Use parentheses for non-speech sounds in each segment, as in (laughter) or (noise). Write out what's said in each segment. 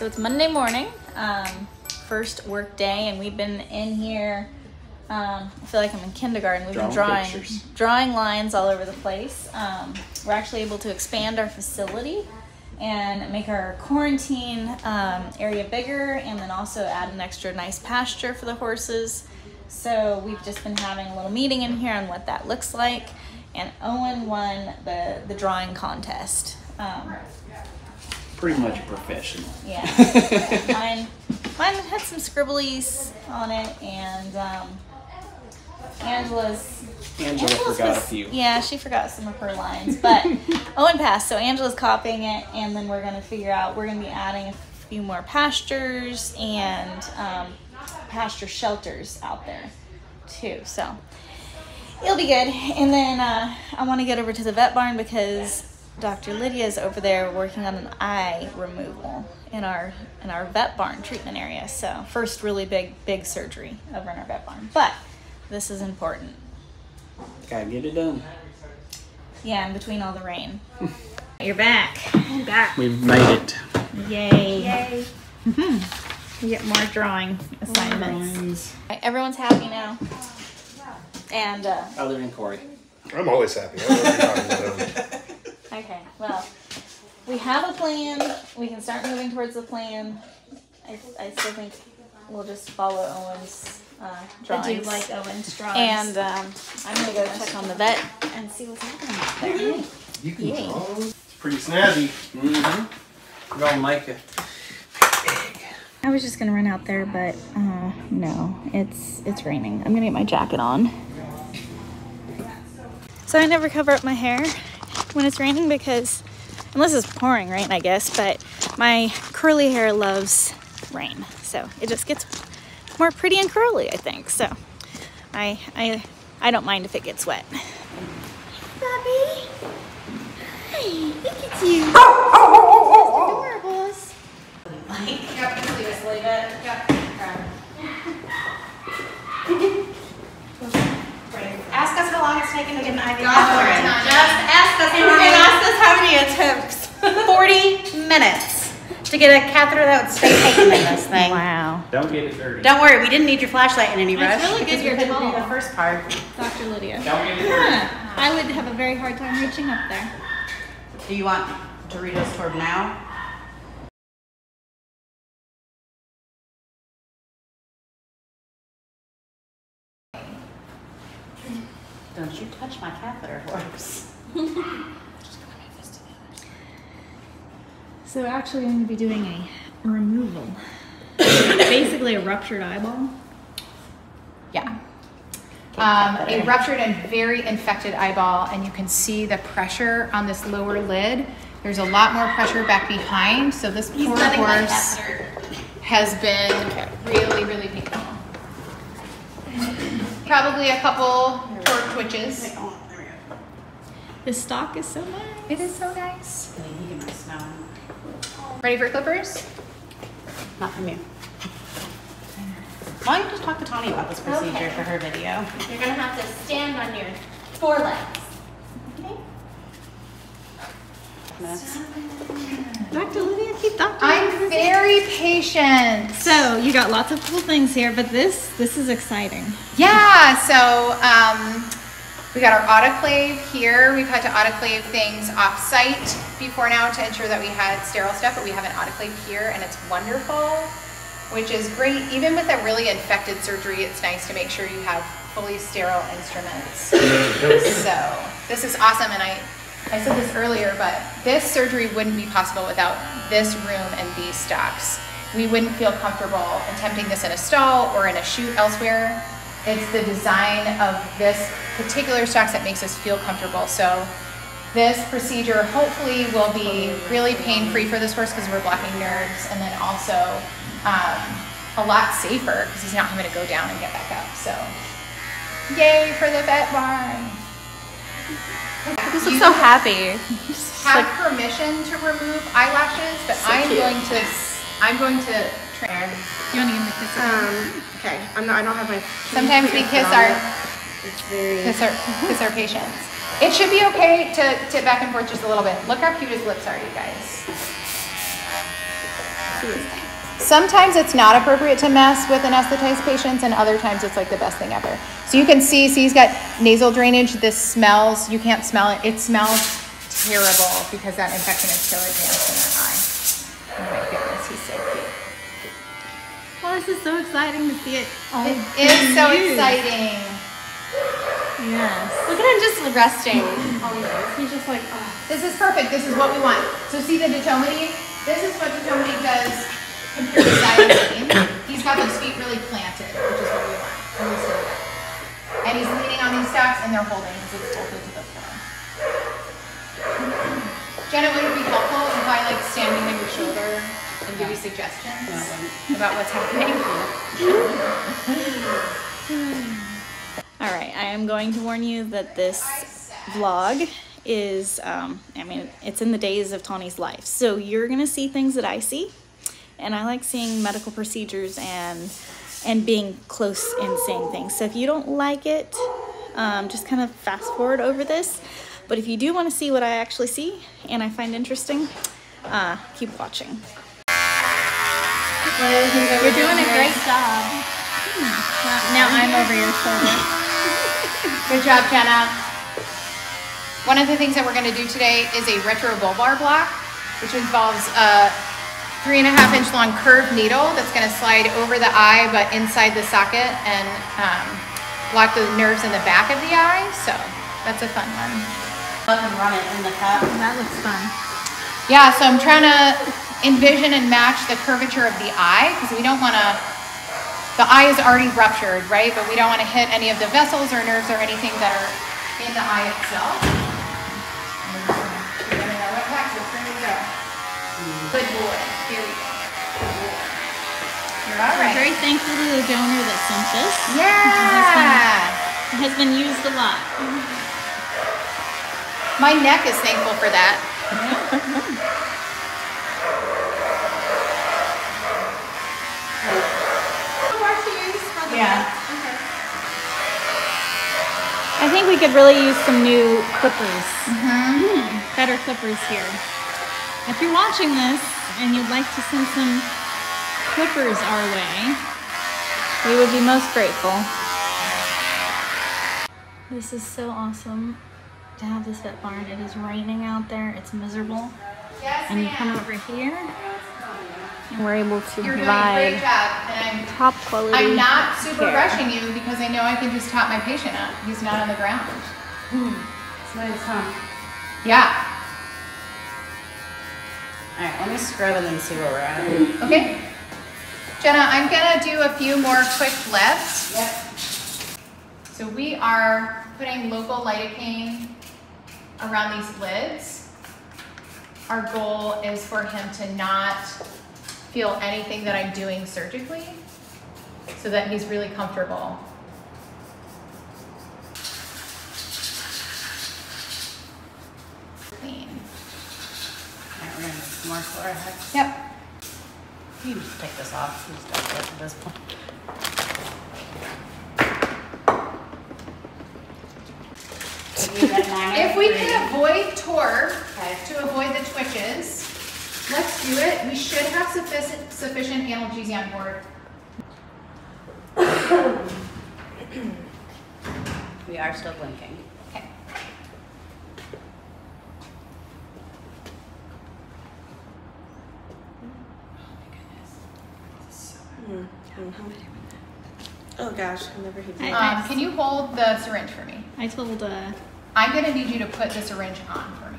So it's Monday morning, um, first work day, and we've been in here. Um, I feel like I'm in kindergarten. We've been Drawing drawing pictures. drawing lines all over the place. Um, we're actually able to expand our facility and make our quarantine um, area bigger, and then also add an extra nice pasture for the horses. So we've just been having a little meeting in here on what that looks like. And Owen won the the drawing contest. Um, Pretty much a professional. yeah. (laughs) mine, mine had some scribblies on it, and um, Angela's. Angela Angela's forgot a few. Yeah, she forgot some of her lines, but (laughs) Owen passed. So Angela's copying it, and then we're gonna figure out. We're gonna be adding a few more pastures and um, pasture shelters out there too. So it'll be good. And then uh, I want to get over to the vet barn because Dr. Lydia is over there working on an eye removal in our in our vet barn treatment area. So first really big big surgery over in our vet barn. But this is important. Gotta get it done. Yeah, in between all the rain. (laughs) You're back. I'm back. We've made it. Yay. Yay. We get more drawing assignments. Right, everyone's happy now. And uh, Other than Corey. I'm always happy. (laughs) I don't know what you're talking about. Okay, well, we have a plan. We can start moving towards the plan. I, I still think we'll just follow Owen's uh, I do like Owen's drawings. and um, I'm gonna go check on the vet and see what's happening out there. You can Yay. draw. It's pretty snazzy. Mm-hmm. Gonna make it. I was just gonna run out there, but uh, no, it's it's raining. I'm gonna get my jacket on. So I never cover up my hair when it's raining because, unless it's pouring rain, I guess. But my curly hair loves rain, so it just gets more pretty and curly. I think so. I I I don't mind if it gets wet. Bobby, hi, look at you. (laughs) Oh, oh, oh, Adorables. (laughs) ask us how long it's taken to get an IV catheter in. Just ask us how many. ask us how many attempts. (laughs) Forty minutes to get a catheter that would stay taken in this thing. Wow. Don't get it dirty. Don't worry, we didn't need your flashlight in any rush. It's really good because you're couldn't do the first part. Dr. Lydia. Don't get it dirty. Huh. I would have a very hard time reaching up there. Do you want Doritos for now? Don't you touch my catheter horse. So actually, I'm going to be doing a removal. Basically, a ruptured eyeball. Yeah. Um, a ruptured and very infected eyeball, and you can see the pressure on this lower lid. There's a lot more pressure back behind, so this poor horse has been really, really painful. Probably a couple torque twitches. The stock is so nice. It is so nice. You get my smell. Ready for clippers? Not from you. Why don't you just talk to Tawnee about this procedure Okay. for her video? You're gonna have to stand on your forelegs. Okay? Minutes. Dr. Lydia, keep doctoring. I'm very patient. So you got lots of cool things here, but this this is exciting. Yeah, so um, we got our autoclave here. We've had to autoclave things off-site before now to ensure that we had sterile stuff, but we have an autoclave here and it's wonderful, which is great. Even with a really infected surgery, it's nice to make sure you have fully sterile instruments. so this is awesome, and I, I said this earlier, but this surgery wouldn't be possible without this room and these stocks. We wouldn't feel comfortable attempting this in a stall or in a chute elsewhere. It's the design of this particular stocks that makes us feel comfortable. So this procedure hopefully will be really pain-free for this horse because we're blocking nerves and then also um, a lot safer because he's not having to go down and get back up. So yay for the vet barn. This looks so happy. have permission to remove eyelashes, but I'm going to, I'm going to train. You want to give me a kiss? Um, okay, I'm not, I don't have my. Sometimes we kiss our, It's very. kiss our, kiss our patients. It should be okay to tip back and forth just a little bit. Look how cute his lips are, you guys. Sometimes it's not appropriate to mess with anesthetized patients, and other times it's like the best thing ever. So you can see, see, he's got nasal drainage. This smells, you can't smell it. It smells terrible because that infection is still advanced in that eye. Oh my goodness, he's so cute. Well, this is so exciting to see it all. It is so used. exciting. Yes. Look at him just resting. All he. He's just like, oh. This is perfect. This is what we want. So see the detomidine? This is what detomidine does compared to xylazine. He's got those feet really planted, which is what we want. And we see that. And he's leaning on these stacks and they're holding because it's bolted to the floor. Jenna, would it be helpful if I like stand behind your shoulder and give you suggestions about what's happening? All right, I am going to warn you that this vlog is, um, I mean, it's in the days of Tawnee's life. So you're gonna see things that I see, and I like seeing medical procedures and and being close and seeing things. So if you don't like it, um, just kind of fast forward over this. But if you do want to see what I actually see and I find interesting, uh, keep watching. You're doing a great job. Now I'm over your shoulder. Good job, Jenna. One of the things that we're going to do today is a retrobulbar block, which involves a three and a half inch long curved needle that's going to slide over the eye but inside the socket and um, block the nerves in the back of the eye. So that's a fun one. Let him run it in the cup. That looks fun. Yeah, so I'm trying to envision and match the curvature of the eye because we don't want to. The eye is already ruptured, right? But we don't want to hit any of the vessels or nerves or anything that are in the eye itself. Good boy. Here we go. You're all I'm very thankful to the donor that sent this. Yeah. It has been used a lot. My neck is thankful for that. Yeah. I think we could really use some new clippers. Hmm, Better clippers here. If you're watching this and you'd like to send some clippers our way, we would be most grateful. This is so awesome to have this vet barn. It is raining out there. It's miserable. Yes, And you come over here and we're able to You're doing a great provide job, and I'm top quality I'm not super care. rushing you because I know I can just top my patient up. He's not on the ground. Hmm. It's nice, huh? Yeah. All right, let me scrub and then see where we're at. Okay. Jenna, I'm gonna do a few more quick lifts. Yep. So we are putting local lidocaine around these lids. Our goal is for him to not feel anything that I'm doing surgically so that he's really comfortable. Clean. All right, we're gonna do some more Chlorohex. Yep. You can just take this off. You just don't get this point. If we can avoid torque Okay. to avoid the twitches, let's do it. We should have sufficient, sufficient analgesia on board. (coughs) We are still blinking. Okay. Oh gosh, I've never heard I- that. Um, can you hold the syringe for me? I told uh, I'm gonna need you to put the syringe on for me.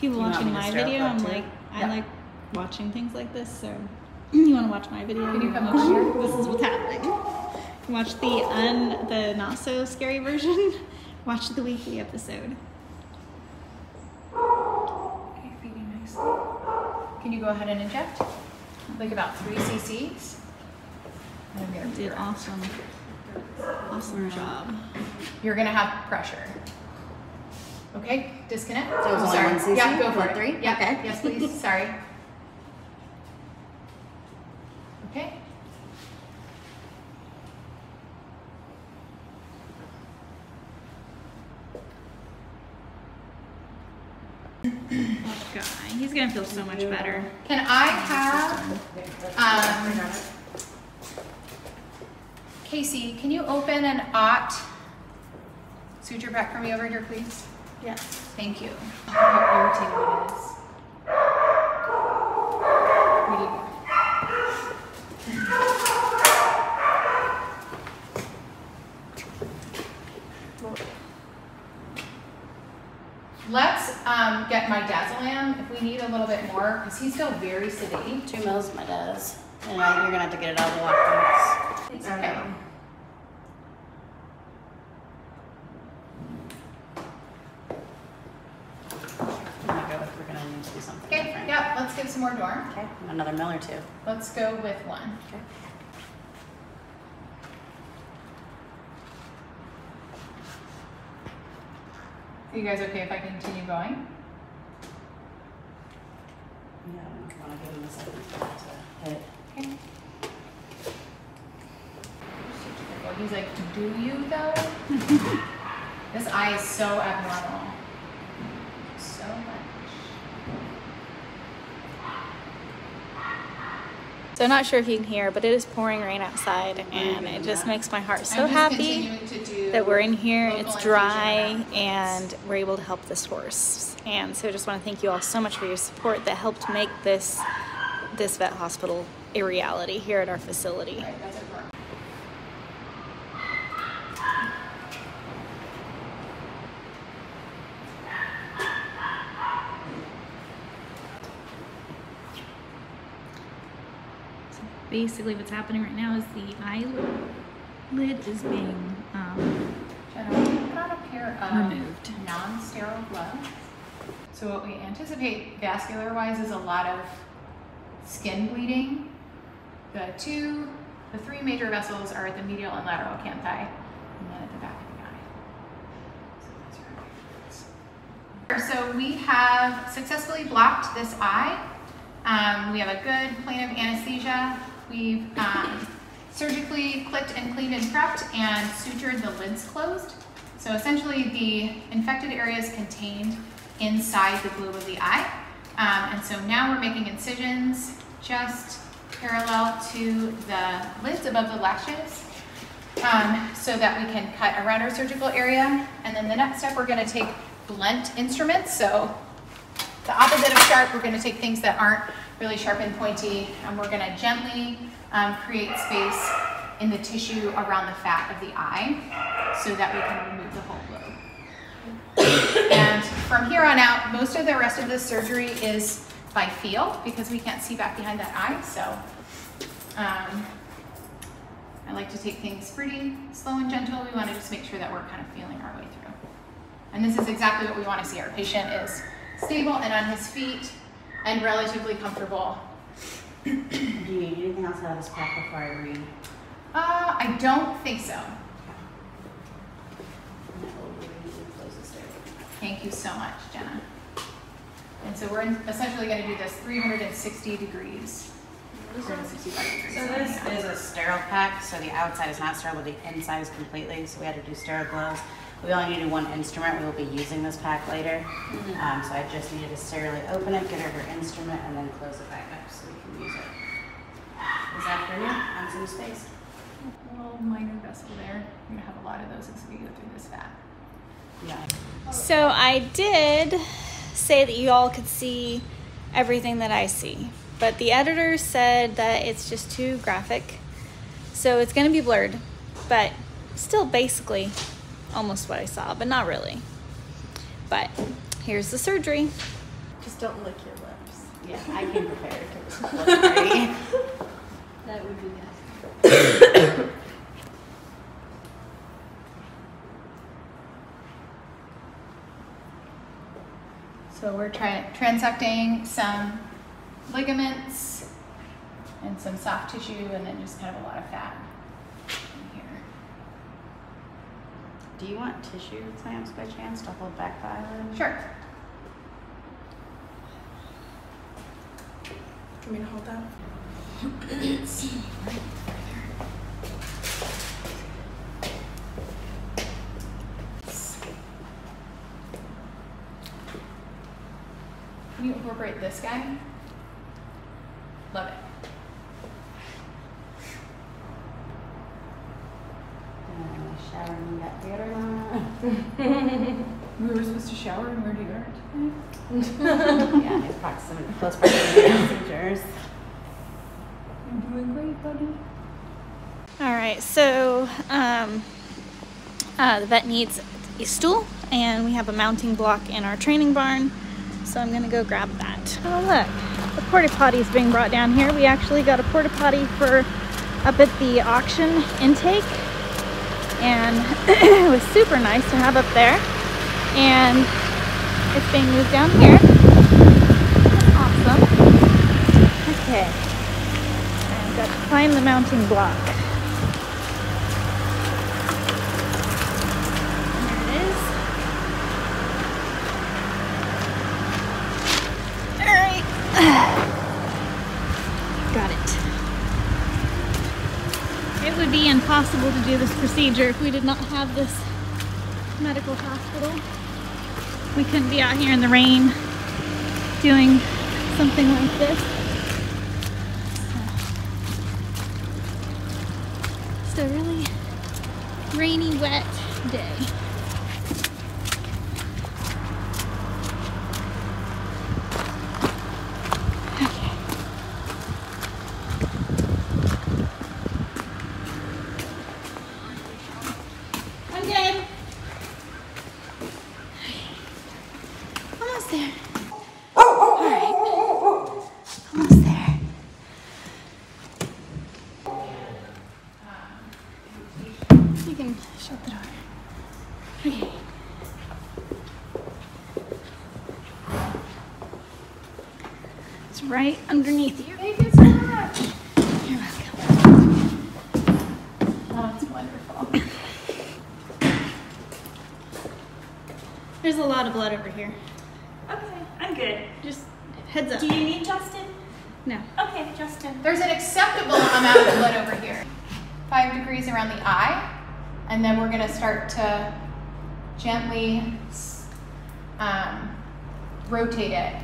people You watching my video, I'm too? like, I like watching things like this. So, (clears throat) you want to watch my video? Can you come over here? This is what's happening. Watch the un, the not so scary version. (laughs) Watch the weekly episode. Okay, you're feeding nicely. Can you go ahead and inject? Like about three cc's? And Did awesome, awesome job. You're gonna have pressure. Okay, disconnect. So it was Oh, only sorry. one cc? Yeah, go for Not it. three? Yeah, Okay. yes, please, sorry. Okay. (laughs) guy. He's gonna feel so much better. Can I have, um, Casey, can you open an OT suture pack for me over here, please? Yes. Thank you. How irritating it is. Where do Let's um, get my Dazzleam if we need a little bit more because he's still very sedate. Two mils, my does. And you're gonna have to get it out of the lockbox. It's okay. I'm gonna go if we're gonna need to do something Okay, different. yep, let's give some more Dorm. Okay, another mill or two. Let's go with one. Okay. Are you guys okay if I continue going? Yeah, I don't know if you wanna give him a second to hit. Okay. Well, He's like, do you though? (laughs) this eye is so abnormal. So much. So I'm not sure if you can hear, but it is pouring rain outside, and it just makes my heart so happy continuing to do that we're in here. It's dry, and we're able to help this horse. And so I just want to thank you all so much for your support that helped make this this vet hospital a reality here at our facility. Right, that's it, Dorm. Basically, what's happening right now is the eyelid is being um, Jenna, will you put on a pair of Removed. non-sterile gloves? So what we anticipate vascular-wise is a lot of skin bleeding. The two, the three major vessels are at the medial and lateral canthi, and then at the back of the eye. So that's. So we have successfully blocked this eye. Um, we have a good plan of anesthesia. We've um, surgically clipped and cleaned and prepped and sutured the lids closed. So essentially the infected area is contained inside the globe of the eye. Um, and so now we're making incisions just parallel to the lids above the lashes um, so that we can cut around our surgical area. And then the next step, we're gonna take blunt instruments. So the opposite of sharp, we're gonna take things that aren't really sharp and pointy, and we're gonna gently um, create space in the tissue around the fat of the eye so that we can remove the whole globe. and from here on out, most of the rest of this surgery is by feel because we can't see back behind that eye, so um, I like to take things pretty slow and gentle. We wanna just make sure that we're kind of feeling our way through. And this is exactly what we want to see. Our patient is stable and on his feet and relatively comfortable. Do you need anything else out of this pack before I read? Uh, I don't think so. And that will really close this area. Thank you so much, Jenna. And so we're essentially going to do this 360 degrees. 365 degrees. So this is a sterile pack, so the outside is not sterile, but the inside is completely, so we had to do sterile gloves. We only needed one instrument, we will be using this pack later. Um, so I just needed to sterilely open it, get her her instrument, and then close it back up so we can use it. This afternoon, on some space. A little minor vessel there. You're going to have a lot of those as we go through this fat. Yeah. So I did say that you all could see everything that I see, but the editor said that it's just too graphic. So it's going to be blurred, but still basically almost what I saw, but not really. But here's the surgery. Just don't lick your lips. Yeah, I came prepared. It was great. That would be nasty. So we're trying transecting some ligaments and some soft tissue and then just kind of a lot of fat in here. Do you want tissue clamps by chance to hold back the eyelid? Sure. Do you want me to hold that? Can you incorporate this guy? Love it. Shower and got deodorant. We were supposed to shower and wear deodorant. (laughs) yeah, in proximity, close proximity to procedures. You're doing great, buddy. All right, so um, uh, the vet needs a stool, and we have a mounting block in our training barn. So I'm gonna go grab that. Oh look, the porta potty is being brought down here. We actually got a porta potty for up at the auction intake, and (clears throat) it was super nice to have up there. And it's being moved down here. Awesome. Okay, I've got to find the mounting block. There it is. All right. (sighs) Got it. It would be impossible to do this procedure if we did not have this medical hospital. We couldn't be out here in the rain doing something like this. Just a really rainy, wet day. Okay. I'm good. Almost there. All right. Almost there. You can shut the door. Okay. It's right underneath you. Thank you so much. You're welcome. Oh, it's wonderful. There's a lot of blood over here. Okay, I'm good. Just heads up. Do you need Justin? No. Okay, Justin. There's an acceptable amount of blood over here. Five degrees around the eye, and then we're gonna start to gently um, rotate it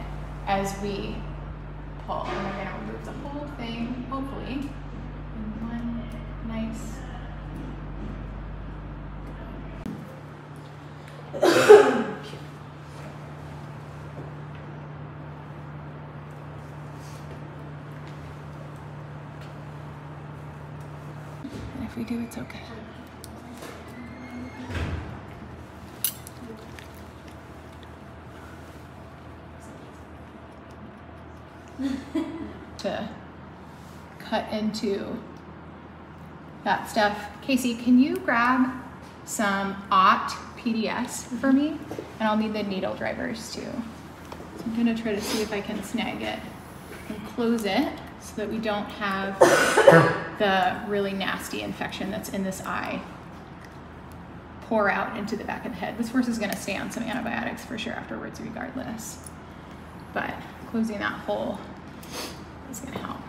as we pull. And we're gonna remove the whole thing, hopefully, in one nice. Do, it's okay. (laughs) to cut into that stuff. Casey, can you grab some OT PDS for me? And I'll need the needle drivers too. So I'm gonna try to see if I can snag it and close it so that we don't have the really nasty infection that's in this eye pour out into the back of the head. This horse is gonna stay on some antibiotics for sure afterwards regardless. But closing that hole is gonna help.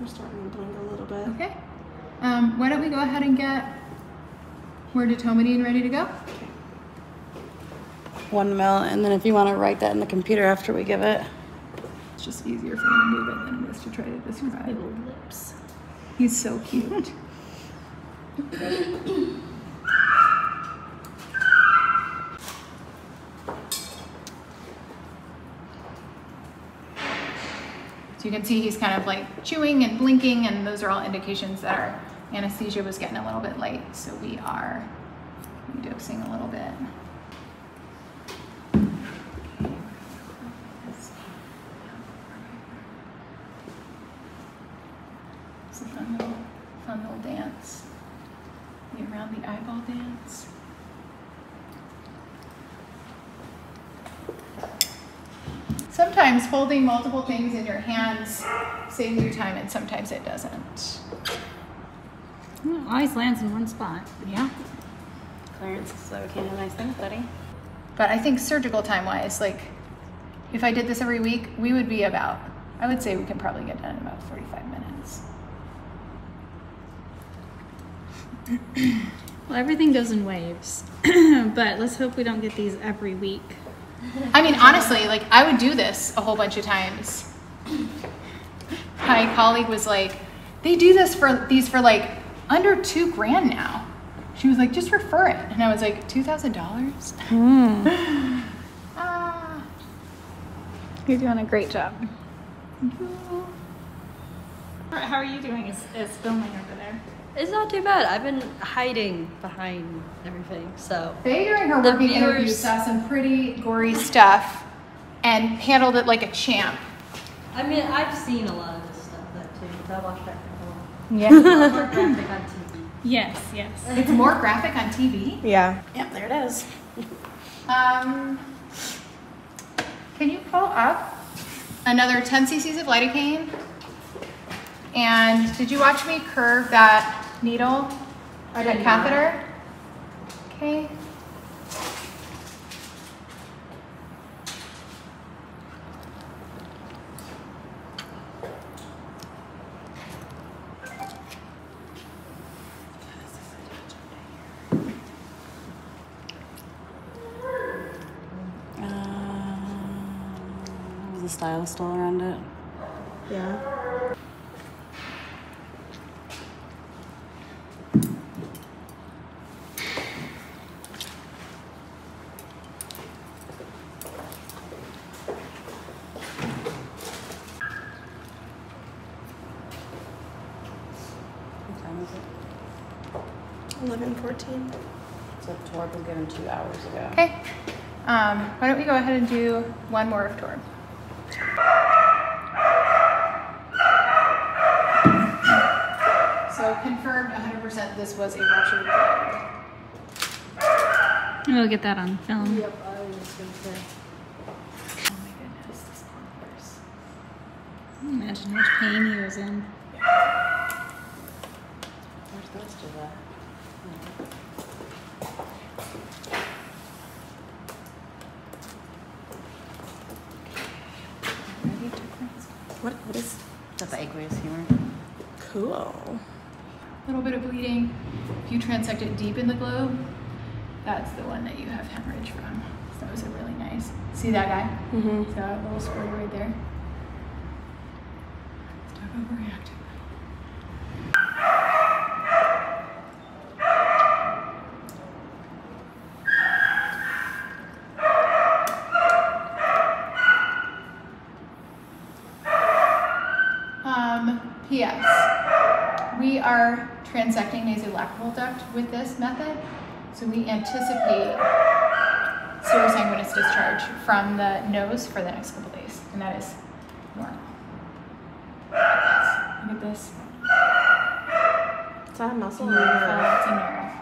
I'm starting to blink a little bit. Okay. Um, why don't we go ahead and get worditomidine ready to go? One mil, and then if you want to write that in the computer after we give it. It's just easier for me to move it than it is to try to describe. his lips. He's so cute. (laughs) So you can see he's kind of like chewing and blinking, and those are all indications that our anesthesia was getting a little bit late. So we are dosing a little bit. It's a fun little, fun little dance. The around the eyeball dance. Sometimes folding multiple things in your hands saves you time, and sometimes it doesn't. Well, always lands in one spot. Yeah. Clearance, so we can't nice things, buddy. But I think surgical time wise, like if I did this every week, we would be about, I would say we can probably get done in about 45 minutes. Well, everything goes in waves, (clears throat) but let's hope we don't get these every week. I mean, honestly, like I would do this a whole bunch of times. My colleague was like, they do this for these for like under two grand now. She was like, just refer it. And I was like, two thousand dollars? (laughs) Ah. You're doing a great job. How are you doing as, as filming over there? It's not too bad. I've been hiding behind everything, so They during her The working interview viewers- saw some pretty gory (laughs) stuff and handled it like a champ. I mean I've seen a lot of this stuff that too. 'cause I watched that for Yeah. (laughs) More graphic on TV. Yes, yes. (laughs) it's more graphic on TV. Yeah. Yep, there it is. Um, can you pull up another 10 cc's of lidocaine? And did you watch me curve that needle or that catheter? Okay. Uh, is the stylus still around it? Yeah. What time is it? Eleven fourteen. So Torb was given two hours ago. Okay. Um, why don't we go ahead and do one more of Torb? So confirmed 100% this was a ruptured gland. We'll get that on film. Yep, I was gonna say. Oh my goodness, this horse. Imagine how much pain he was in. Where's the rest of that? Ready to cleanse. What? What is? Is that the aqueous humor? Cool. A little bit of bleeding. If you transect it deep in the globe, that's the one that you have hemorrhage from. So was a really nice. See that guy? Mm-hmm. That little square right there? Stop overreacting. Um, P.S. We are duct with this method, so we anticipate serosanguinous discharge from the nose for the next couple days, and that is normal. Look at this. Is that a muscle Beautiful. It's a nerve.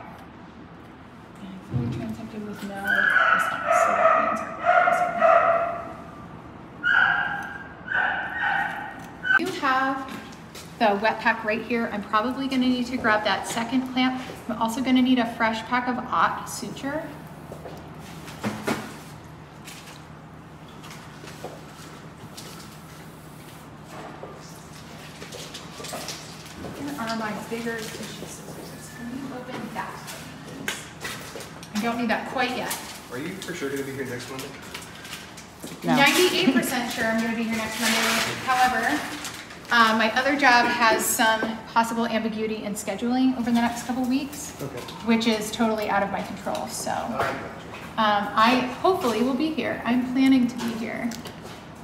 And fully transected with no response, so that means our You have the wet pack right here. I'm probably gonna need to grab that second clamp. I'm also gonna need a fresh pack of OT suture. Where are my bigger tissue scissors? Can you open that. I don't need that quite yet. Are you for sure going to be here next Monday? No. Ninety-eight percent sure I'm gonna be here next Monday. However, um, my other job has some possible ambiguity in scheduling over the next couple weeks, Okay. which is totally out of my control, so. I. Um, I hopefully will be here. I'm planning to be here.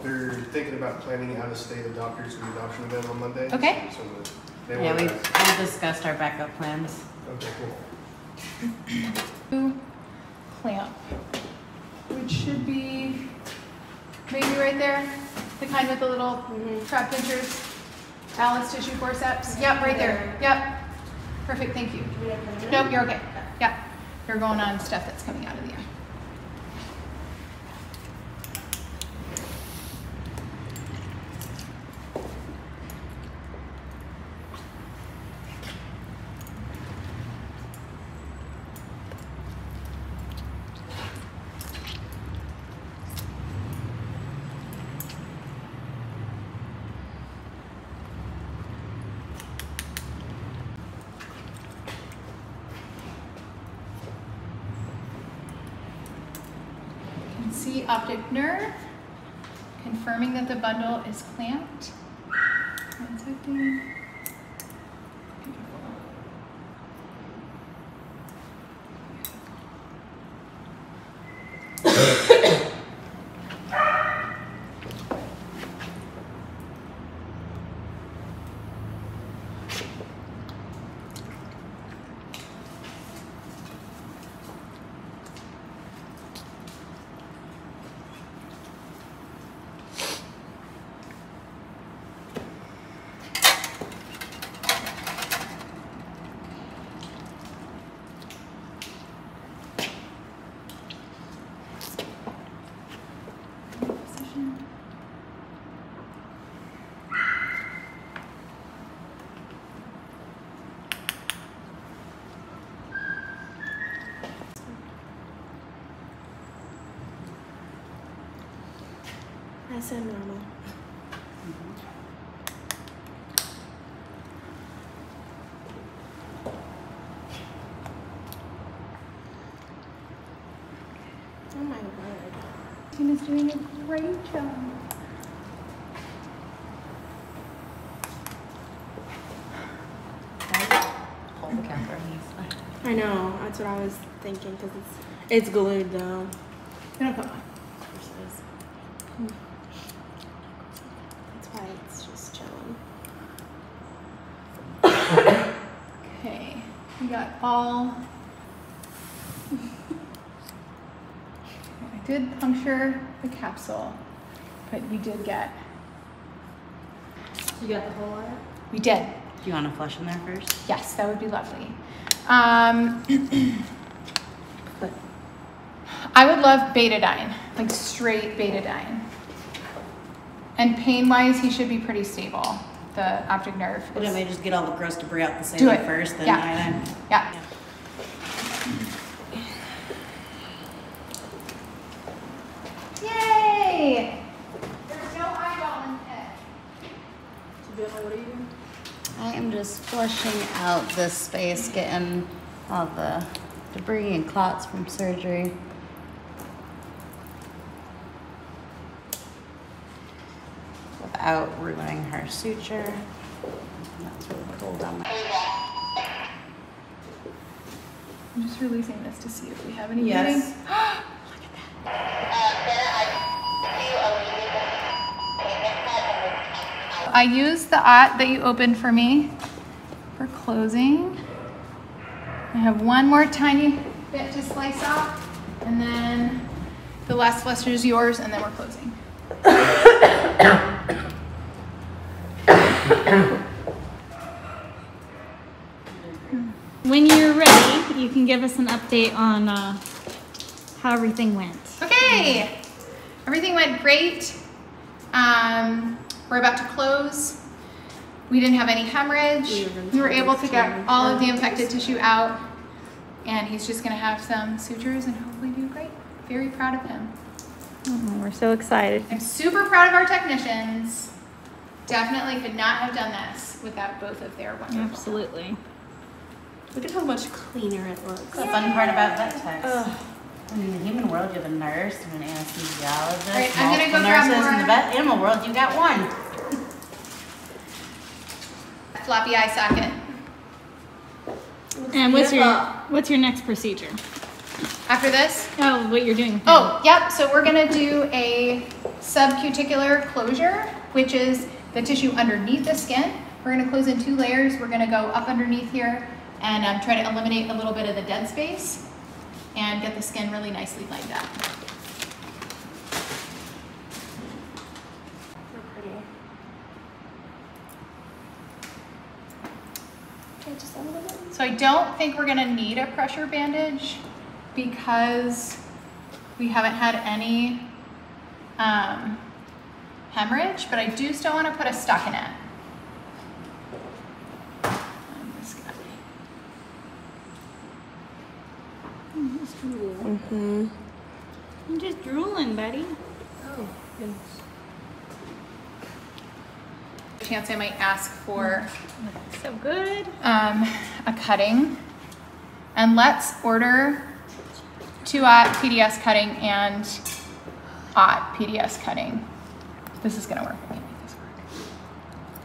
They're thinking about planning out-of-state adopters for the adoption event on Monday. Okay. So they Yeah, we to. we discussed our backup plans. Okay, cool. Clamp, which should be maybe right there, the kind with the little trap pinchers. Allis tissue forceps. Yep, right there. Yep. Perfect. Thank you. Nope, you're okay. Yep. You're going on stuff that's coming out of the ear. I said normal. Oh my word. Tina's doing a great job. Pull the catheter. I know. That's what I was thinking because it's it's glued though. Gonna put one. That's why it's just chilling. Okay, we got all. I did puncture the capsule, but we did get. You got the whole lot? We did. Do you want to flush in there first? Yes, that would be lovely. Um, I would love betadine, like straight betadine. And pain wise, he should be pretty stable. The optic nerve. But is- it may just get all the gross debris out the Do saline it. first, then Yeah. iodine. Yeah. Yay! There's no eyeball in it. what are you doing? I am just flushing out this space, getting all the debris and clots from surgery. Without ruining her suture. That's really cold on my. I'm just releasing this to see if we have any Yes. (gasps) I used the ot that you opened for me for closing. I have one more tiny bit to slice off, and then the last flush is yours, and then we're closing. When you're ready, you can give us an update on uh, how everything went. Okay, everything went great. Um, we're about to close. We didn't have any hemorrhage. We were gonna We were take able to get all of the infected tissue out, and he's just gonna have some sutures and hopefully do great. Very proud of him. Oh, we're so excited. I'm super proud of our technicians. Definitely could not have done this without both of their wonderful. help. Absolutely. Look at how much cleaner it looks. The fun part about vet techs. Ugh. In the human world, you have a nurse and an anesthesiologist. Right, I'm gonna go multiple grab nurses. In the vet animal world, you got one. Floppy eye socket. And what's your what's your next procedure? After this, Oh, what you're doing? Oh, yep. So we're gonna do a subcuticular closure, which is the tissue underneath the skin. We're gonna close in two layers. We're gonna go up underneath here and um, try to eliminate a little bit of the dead space and get the skin really nicely lined up. So pretty. Okay, just a little bit. So I don't think we're gonna need a pressure bandage because we haven't had any um, hemorrhage, but I do still wanna put a stockinette. on this guy. Mm-hmm. I'm just drooling, buddy. Oh, goodness. Chance I might ask for So good. um, a cutting. And let's order two at PDS cutting and hot PDS cutting. This is gonna work. I can make this work.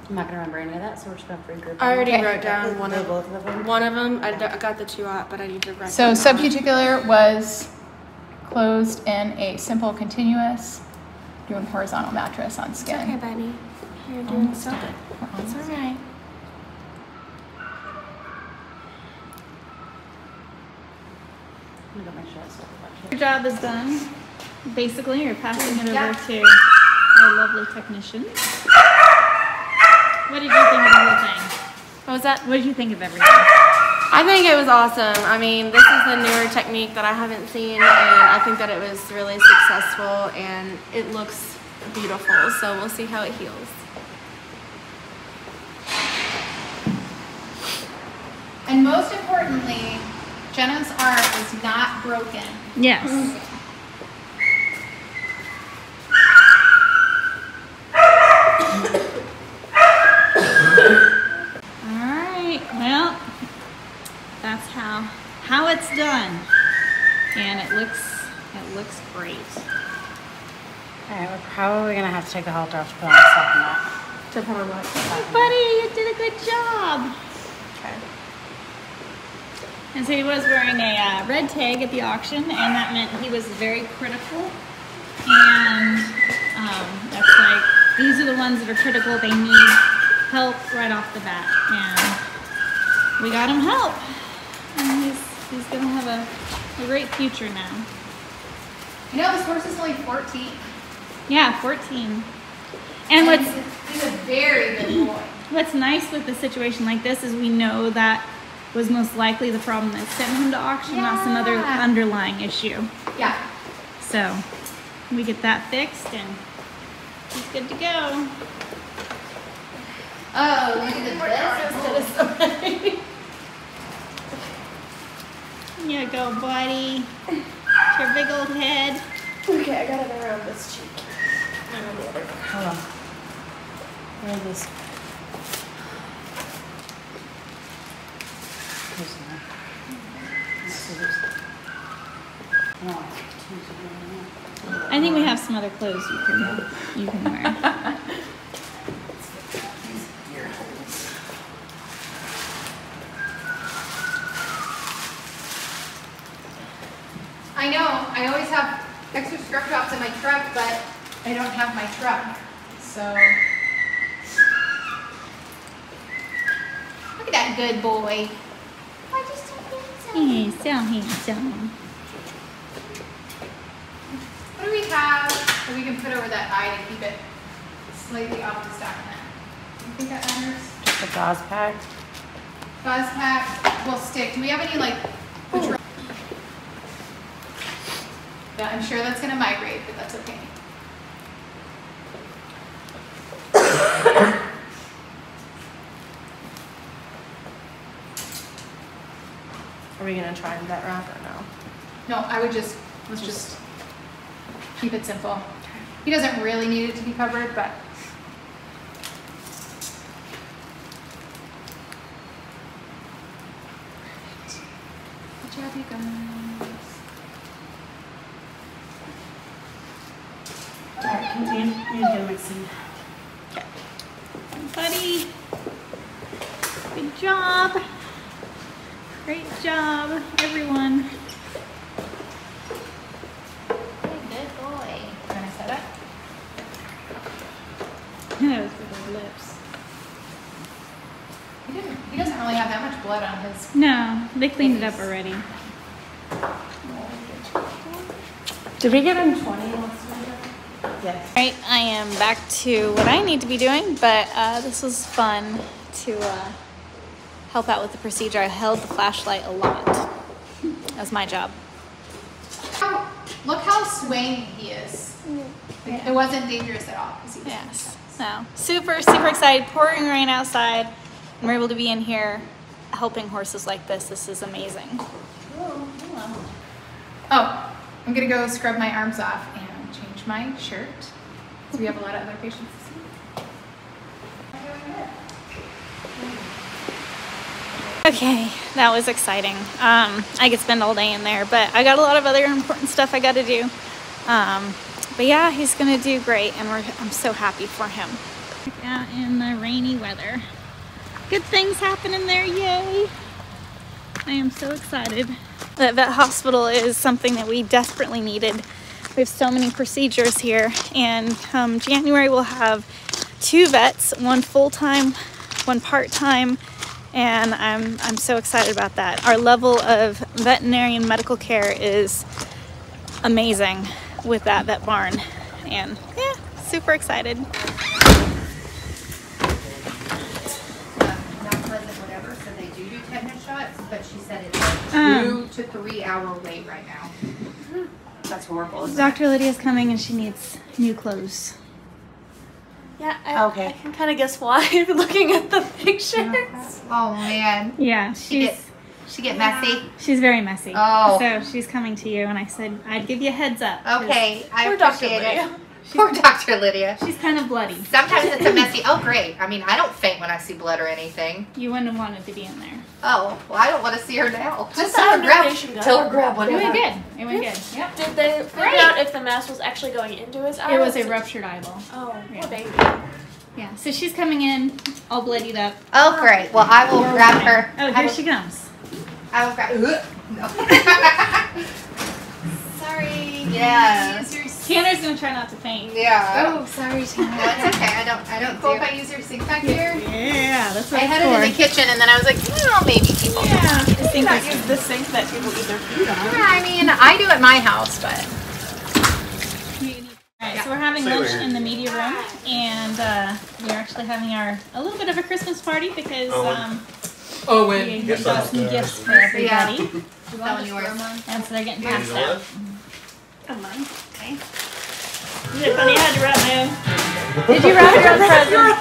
I'm not gonna remember any of that, so we're just gonna regroup. I already Okay. wrote down one of both of them. one of them. I, d- I got the two out, but I need to write. So them down. subcuticular was closed in a simple continuous, doing horizontal mattress on It's okay, skin. Benny. You're doing so good. All right. I'm gonna make sure that's what Your job is done. Basically, you're passing it over to our lovely technician. What did you think of the whole thing? What was that? What did you think of everything? I think it was awesome. I mean, this is a newer technique that I haven't seen, and I think that it was really successful and it looks beautiful. So we'll see how it heals. And most importantly, Jenna's arm is not broken. Yes. All right. Well, that's how how it's done, and it looks it looks great. Alright, we're probably gonna have to take the halter off to put on the second knot. To put on what? Buddy, you did a good job. And so he was wearing a uh, red tag at the auction, and that meant he was very critical. And um, that's like these are the ones that are critical. They need help right off the bat, and we got him help. And he's he's gonna have a, a great future now. You know, this horse is only 14. Yeah, 14. And what's He's a very good boy. What's nice with a situation like this is we know that was most likely the problem that sent him to auction, not some other underlying issue. Yeah. So we get that fixed and he's good to go. Oh, look at the this. Here you go, buddy. It's your big old head. Okay, I got it around this cheek. And on the other. Hold on. Where is this? Tuesday, I think we have some other clothes you can you can wear. I know, I always have extra scrub tops in my truck, but I don't have my truck, so. Look at that good boy. I just so handsome. He's. What do we have that we can put over that eye to keep it slightly off the stockinette? You think that matters? Just a gauze pack. Buzz pack will stick. Do we have any like? Oh. Yeah, I'm sure that's gonna migrate, but that's okay. (coughs) (coughs) (coughs) Are we gonna try that wrap or no? No, I would just, let's just keep it simple. He doesn't really need it to be covered, but. Good job, you guys. Alright, continue. You're gonna mix. Buddy. Good job. Great job, everyone. Good boy. Can I set it? (laughs) That was for the lips. He didn't, he doesn't really have that much blood on his. No, they cleaned it up already. Did we get him 20 Yes. Right, I am back to what I need to be doing, but uh, this was fun to uh, help out with the procedure. I held the flashlight a lot. That was my job. Look how swaying he is. Like, It wasn't dangerous at all. was- Yes. So super, super excited. Pouring rain outside. And we're able to be in here helping horses like this. This is amazing. Oh, I'm gonna go scrub my arms off and change my shirt. So we have a lot of other patients to see. Okay, that was exciting. Um, I could spend all day in there, but I got a lot of other important stuff I got to do. Um, but yeah, he's gonna do great, and we're I'm so happy for him. Out in the rainy weather. Good things happening there, yay! I am so excited. The vet hospital is something that we desperately needed. We have so many procedures here, and come January we'll have two vets, one full-time, one part-time, and I'm I'm so excited about that. Our level of veterinarian medical care is amazing with that vet barn, and yeah, super excited. not pleasant, whatever, so they do do tetanus shots, but she said it's Um. two to three hour wait right now. That's horrible. Dr. Lydia's coming and she needs new clothes. Yeah, I, Okay. I can kind of guess why (laughs) looking at the pictures. (laughs) Oh man, Yeah, she get, she get messy. She's very messy. Oh. So she's coming to you, and I said I'd give you a heads up. Okay, I Poor Dr. appreciate it. Lydia. Poor Dr. Lydia. She's kind of bloody. Sometimes it's a messy. Oh great. I mean, I don't faint when I see blood or anything. You wouldn't have wanted to be in there. Oh, well, I don't want to see her now. Just How'd tell her the grab. nomination go? Tell her grab It whatever. went good. It went good. Yep. Did they figure Great. out if the mass was actually going into his eye? It was a ruptured eyeball. Oh, Yeah. baby. Yeah. So she's coming in all bloodied up. Oh great. Well, I will grab her. Oh, here will, she comes. I will grab. No. (laughs) (laughs) Sorry. Yeah. Tanner's gonna try not to faint. Yeah. Oh, sorry, No, Tanner. it's okay. I don't. I don't Cool do. if I use your sink back here? Yeah, that's I what had it in the kitchen and then I was like, well, maybe people. Yeah, I think Not that's use the sink that people eat their food on. Yeah, I mean, I do at my house, but Alright, so we're having lunch in the media room, and uh, we're actually having our a little bit of a Christmas party because um, Oh, we we got some gifts for everybody, telling yours. and so they're getting passed out. Come on. Okay. Isn't it funny? I had to wrap my own. Did you wrap your (laughs) present?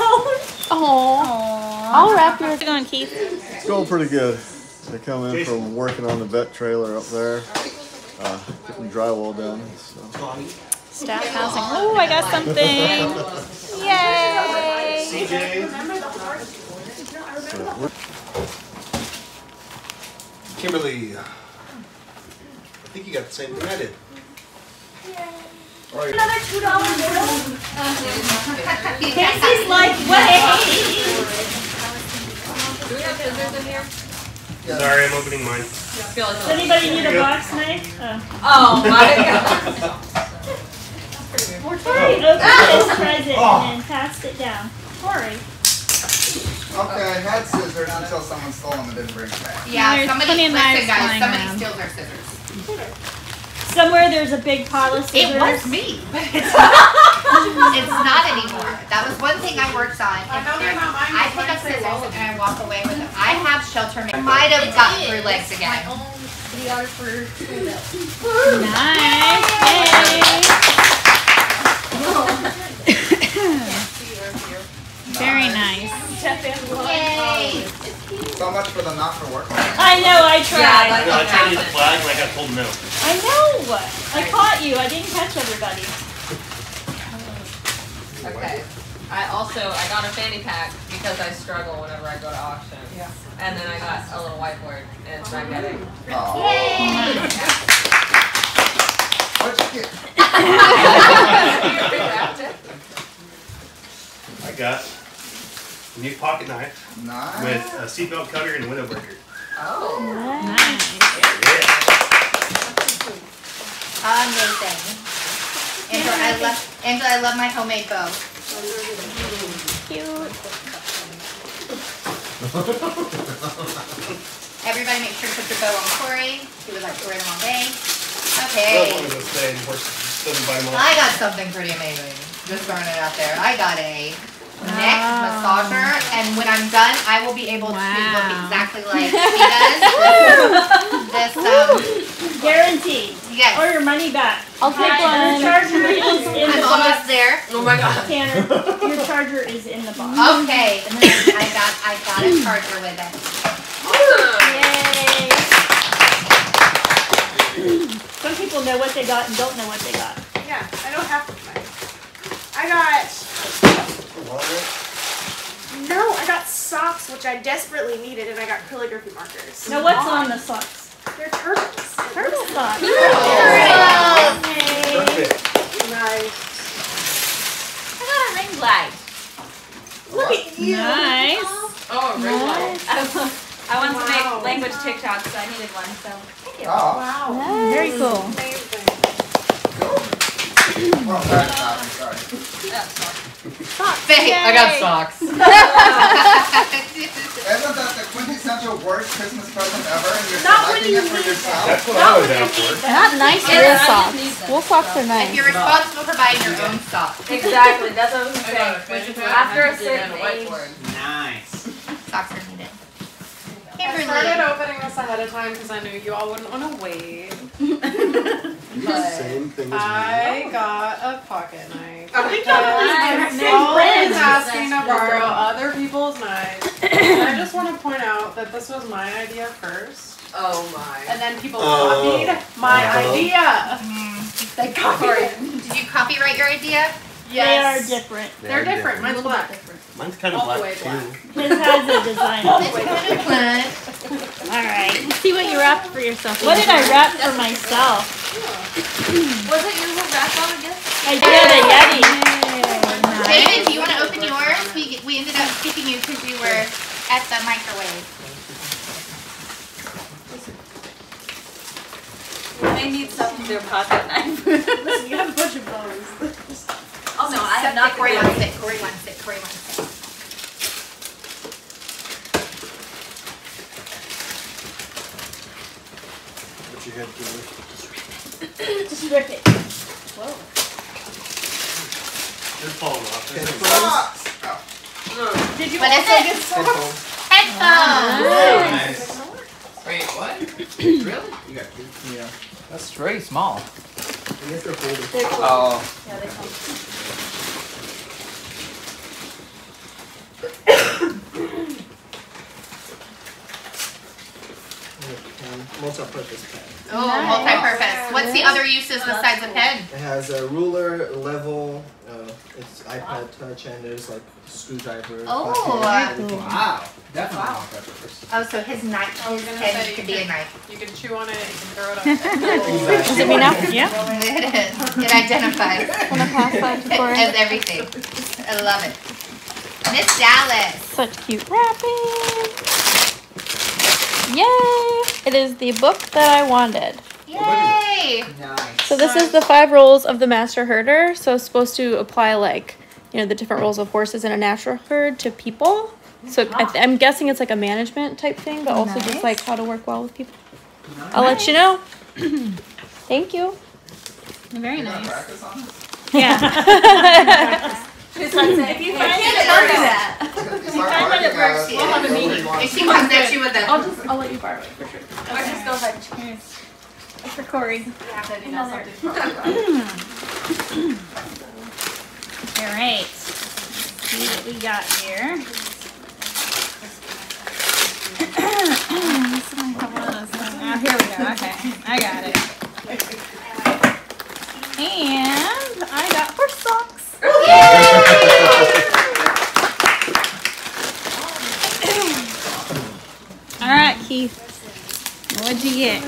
Oh, I'll wrap yours. How's it going, Keith? It's going pretty good. They come in from working on the vet trailer up there, uh, getting drywall done. So. Staff housing. Oh, I got something. (laughs) Yay! Kimberly, I think you got the same thing I did. Another two dollar bill. Casey's like, wait. Sorry, I'm opening mine. Does anybody need a box knife? Oh. Uh. Oh my (laughs) god. Tori opened this oh. present oh. and then passed it down. Tori. Okay, I had scissors until someone stole them and didn't bring them back. Yeah, There's somebody, plenty of listen knives guys, somebody around. steals our scissors. Somewhere there's a big pile of scissors. It was me, but it's not, it's not anymore. That was one thing I worked on. I don't know about mine, I pick up mine says scissors and I walk away with them. I have shelter. ma- Might have gotten through legs again. Nice. Yay. (laughs) (laughs) Very nice. Yay! So much for the not for work. I know, I tried. like- I tried to use the flag like I told him no. I know. I caught you. I didn't catch everybody. Okay. I also I got a fanny pack because I struggle whenever I go to auction. Yeah. And then I got a little whiteboard and it's oh. magnetic. Oh. What'd you get? (laughs) (laughs) I got a new pocket knife Nice. with a seatbelt cutter and a window breaker. Oh. Nice. Amazing. Angela, I love Angela, I love my homemade bow. Cute. Everybody make sure to put your bow on Corey. He would like, to wear in a long day. Okay. wanted to go today and horse doesn't bite them off. I got something pretty amazing. Just throwing it out there. I got a neck massager, and when I'm done, I will be able to look exactly like (laughs) she does. this, um, Guaranteed. yes. Or your money back. I'll take The one. charger is in (laughs) I'm the almost box. there. Oh my god. Tanner, your charger is in the box. Okay, I got I got a charger with it. Yay! Some people know what they got and don't know what they got. Yeah, I don't have to fight. I got water. No, I got socks, which I desperately needed, and I got calligraphy markers. Now what's on the socks? They're turtles. Turtle socks. Oh. Perfect. Nice. I got a ring light. Look at you. Nice. Oh, ring nice. light. (laughs) I wanted wow. to make language TikToks, so I needed one. So thank you. Oh. Wow. Nice. Very cool. Amazing. Cool. Well, sorry, sorry, sorry. Faye. I got socks. (laughs) Isn't that the quintessential worst Christmas present ever? And you're Not when selecting you it for yourself? That's what I would have for. Not nice Yeah, wool I socks. Wool socks are nice. If nice. you're responsible for buying your own socks. Exactly. That's what I was gonna say. (laughs) After a certain age. Nice. Socks are needed. I started opening this ahead of time because I knew you all wouldn't want to wait. But Same thing as I got a pocket knife. Oh, we because got the same Always asking to borrow other people's knives. And I just want to point out that this was my idea first. Oh my. And then people Oh. copied my Uh-huh. idea. They copied it. Did you copyright your idea? They are different. They're different. Mine's black. Mine's kind of the black way too. black. His has a design. What? All right. Let's see what you wrapped for yourself. What did I wrap for myself? Was it you who wrapped all the gifts? I did a Yeti. David, do you want to open yours? We, we ended up skipping you because you were at the microwave. I need something to pocket knife. (laughs) You have a bunch of those. (laughs) Oh no, I have not. Corey wants it. Corey wants it. Corey wants it. What you had to do. Just rip it. Whoa. They're falling off. Socks! Oh. Did you What is also it? get socks? Headphones. Nice. Wait, what? (clears throat) really? You got two? Yeah. That's very small. I guess they're folded. Oh. Multi-purpose pen. Oh, multi-purpose. What's the other uses besides a pen? It has a ruler, level, uh, it's iPad touch, and there's like screwdriver. Oh. pocket, everything. Wow. Definitely wow. peppers. Oh, so his knife, I was his gonna pen say could be a knife. you can chew on it, you can throw it up. (laughs) Does it mean after? (laughs) Yeah. It is. It identifies (laughs) Wanna pass that to Corey? as everything. I love it. Miss Dallas. Such cute wrapping. Yay! It is the book that I wanted. Yay! Nice. So this is the five roles of the master herder. So it's supposed to apply like, you know, the different roles of horses in a natural herd to people. So I th- I'm guessing it's like a management type thing, but also just like how to work well with people. I'll let you know. Thank you. Very nice. Practice (laughs) on this? Yeah. If you find can't it, tell works. me that. If you find that it works, we'll have a meeting. If she wants that, she would then. I'll just I'll let you borrow it for sure. Or just go ahead. Here's for Corey. Another. (laughs) All right. See what we got here. (clears throat) This might have one of those things. Oh, here we go. Okay, I got it. And I got horse socks. All right, Keith. What'd you get?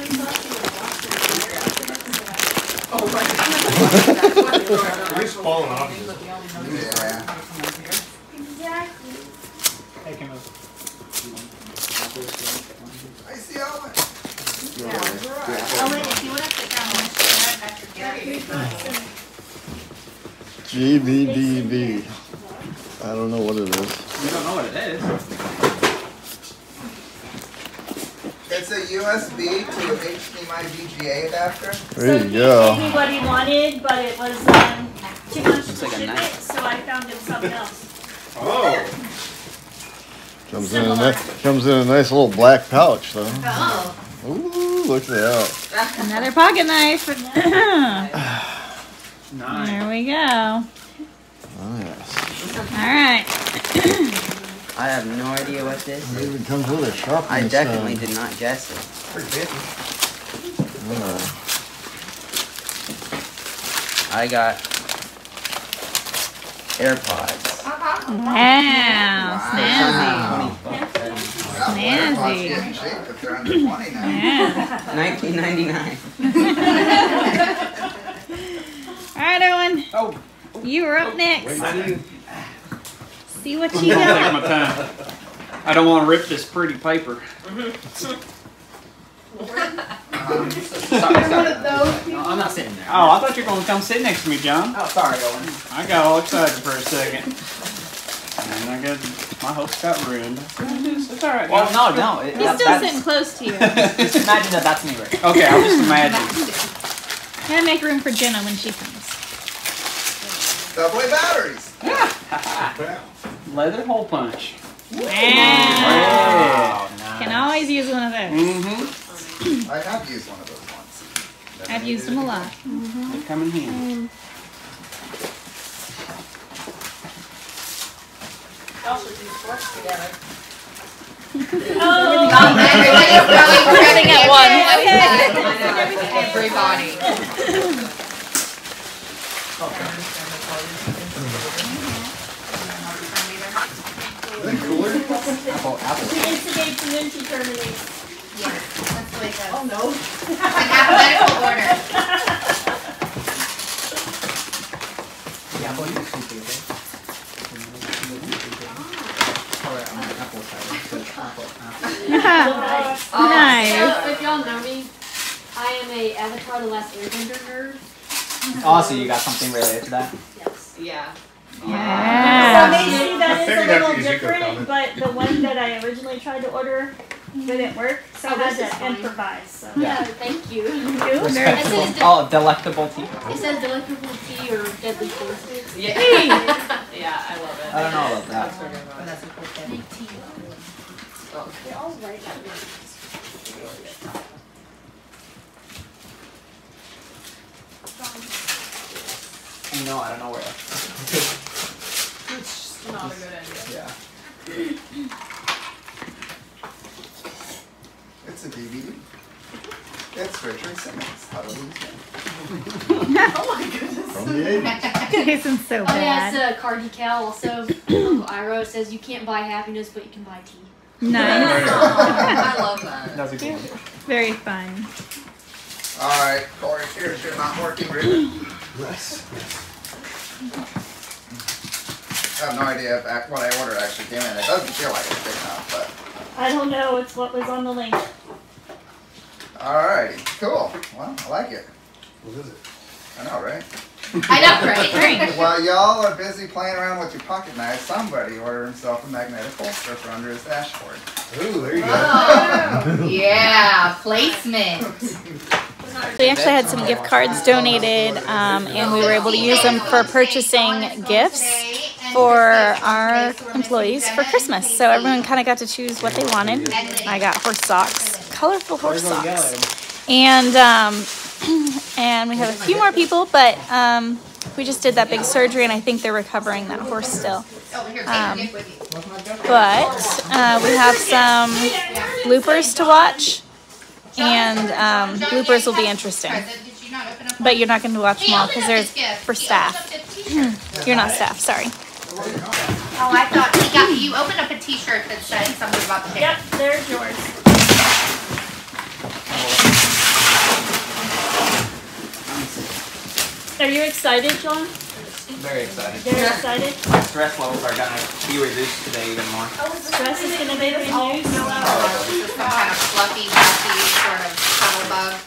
They're just falling off. Yeah. Hey, Kimbo. I see Owen. Oh, wait, if you want to sit down, I'll share that your gift. GBDB. I don't know what it is. You don't know what it is. It's a USB to an HDMI VGA adapter. There you go. Gave me what he wanted, but it was um, too much to like ship it, so I found him something else. Oh. Comes in a nice, comes in a nice little black pouch though. Oh. Ooh, look at that. Another pocket knife. (sighs) (laughs) Nine. There we go. Oh, yes. All right. I have no idea what this it is. It comes with a sharp I uh, definitely did not guess it. Pretty Uh, I got AirPods. Wow, wow. snazzy. Snazzy. Yeah. 1999. (laughs) (laughs) All right, Owen. Oh. You were up next. see what I'm you gonna take my time. I don't want to rip this pretty paper. Sorry, sorry. No, I'm not sitting there. Oh, I thought you were going to come sit next to me, John. Oh, sorry, Owen. I got all excited for a second. And I got my hopes got ruined. It's all right. Well, no, no. It, He's that- still sitting close to you. Just imagine that that's me right Okay, I'll just imagine. Gotta make room for Jenna when she comes. Double A batteries. (laughs) Leather hole punch. Wow. Yeah. Can always use one of those. Mm-hmm. I have used one of those once. I've used them a lot. They come in handy. Y'all should do sports together. Oh, (laughs) (laughs) everybody's going Everything at one. Everybody. Apple, apple. To instigate and then to terminate. Yes, that's the way it goes. Oh, no. In alphabetical (laughs) order. Yeah, apple, you can see it. Alright, I'm on the apple side. So apple, apple. (laughs) Oh, nice. So, if y'all know me, I am a Avatar The Last Airbender nerd. Oh, so you got something related to that? Yes. Yeah. Yeah. Ah. So maybe that I is figured a little different, but the one that I originally tried to order didn't work, so I Oh, this had to fine. improvise. So. Yeah. No, thank you. Respectable. It says, Oh, delectable tea. it says delectable tea or deadly forces. Yeah. (laughs) yeah, I love it. I don't know about that. Oh, that's a cool thing. They're all right at once. No, I don't know where. (laughs) It's not a good idea. Yeah. It's a DVD. It's Richard Simmons. How to lose weight. oh my goodness. From the 80s. Jason so Oh yeah, bad. it's a card decal also. (coughs) Iroh says you can't buy happiness, but you can buy tea. Nice. (laughs) I love that. That's a good one. Very fun. All right, Corey, here's your not working ribbon. Nice. I have no idea if ac- what I ordered actually came in. It doesn't feel like it's big enough, but. I don't know. It's what was on the link. but alrighty, cool. Well, I like it. What is it? I know, right? I know, right? (laughs) While y'all are busy playing around with your pocket knife, somebody ordered himself a magnetic holster for under his dashboard. Ooh, there you go. Oh, (laughs) yeah, placement. We actually had some gift cards donated, um, and we were able to use them for purchasing gifts for our employees for Christmas. So everyone kind of got to choose what they wanted. I got horse socks, colorful horse socks, and um, (clears throat) and we have a few more people, but um, we just did that big surgery, and I think they're recovering that horse still. Um, but uh, we have some bloopers to watch, and um, bloopers will be interesting. But you're not going to watch them all because they're for staff. (clears throat) You're not staff, sorry. Oh, I thought he got, you opened up a t-shirt that said something about the Yep, there's yours. Are you excited, John? Very excited. Very excited. My stress levels are gonna be reduced today even more. Oh, Stress is gonna be reduced. This is some kind of fluffy, fluffy sort of cuddle bug.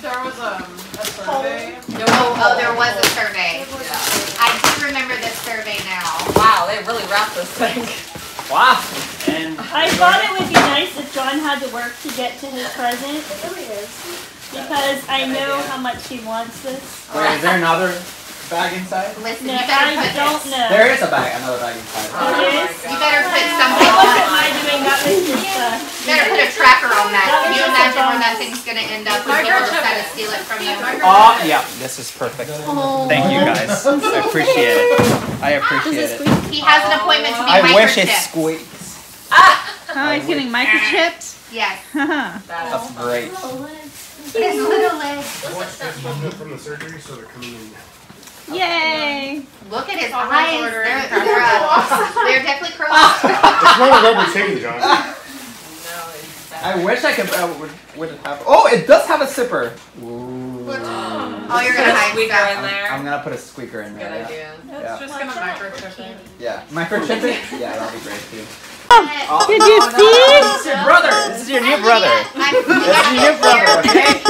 There was um, a survey. Oh, oh, there was a survey. I do remember this survey now. Wow, they really wrapped this thing. Wow. And I thought it would be nice if John had to work to get to his present. Because I know how much he wants this. wait, is there another bag inside? Listen, No, you better I put don't this. know. There is a bag, another bag inside. It is? You better put That something wasn't on. my doing, that was just, uh. You better put a tracker on that. That Can you imagine where that thing's gonna end up when people decide to steal it from you? Oh, yeah, this is perfect. Thank you guys. (laughs) I appreciate it. I appreciate it. He has an appointment to be I wish it microchipped. squeaks. Oh, he's getting microchipped? Yes. (laughs) That's great. His little legs. What's this one from the surgery? So they're coming in. Yay! Look at his Always eyes. ordering They're, they're, (laughs) uh, they're definitely crossed. It's not a rubber chicken, John. (laughs) I wish I could uh, would, would have. Oh, it does have a zipper. Ooh. (gasps) Oh, you're gonna hide squeaker stuff. in there. I'm gonna put a squeaker in there. Good yeah. idea. Yeah. It's just gonna microchip it. Yeah. Microchip it? (laughs) Yeah, that'll be great too. Oh, did you see? This is your brother. This is your new brother. This is your new brother, okay?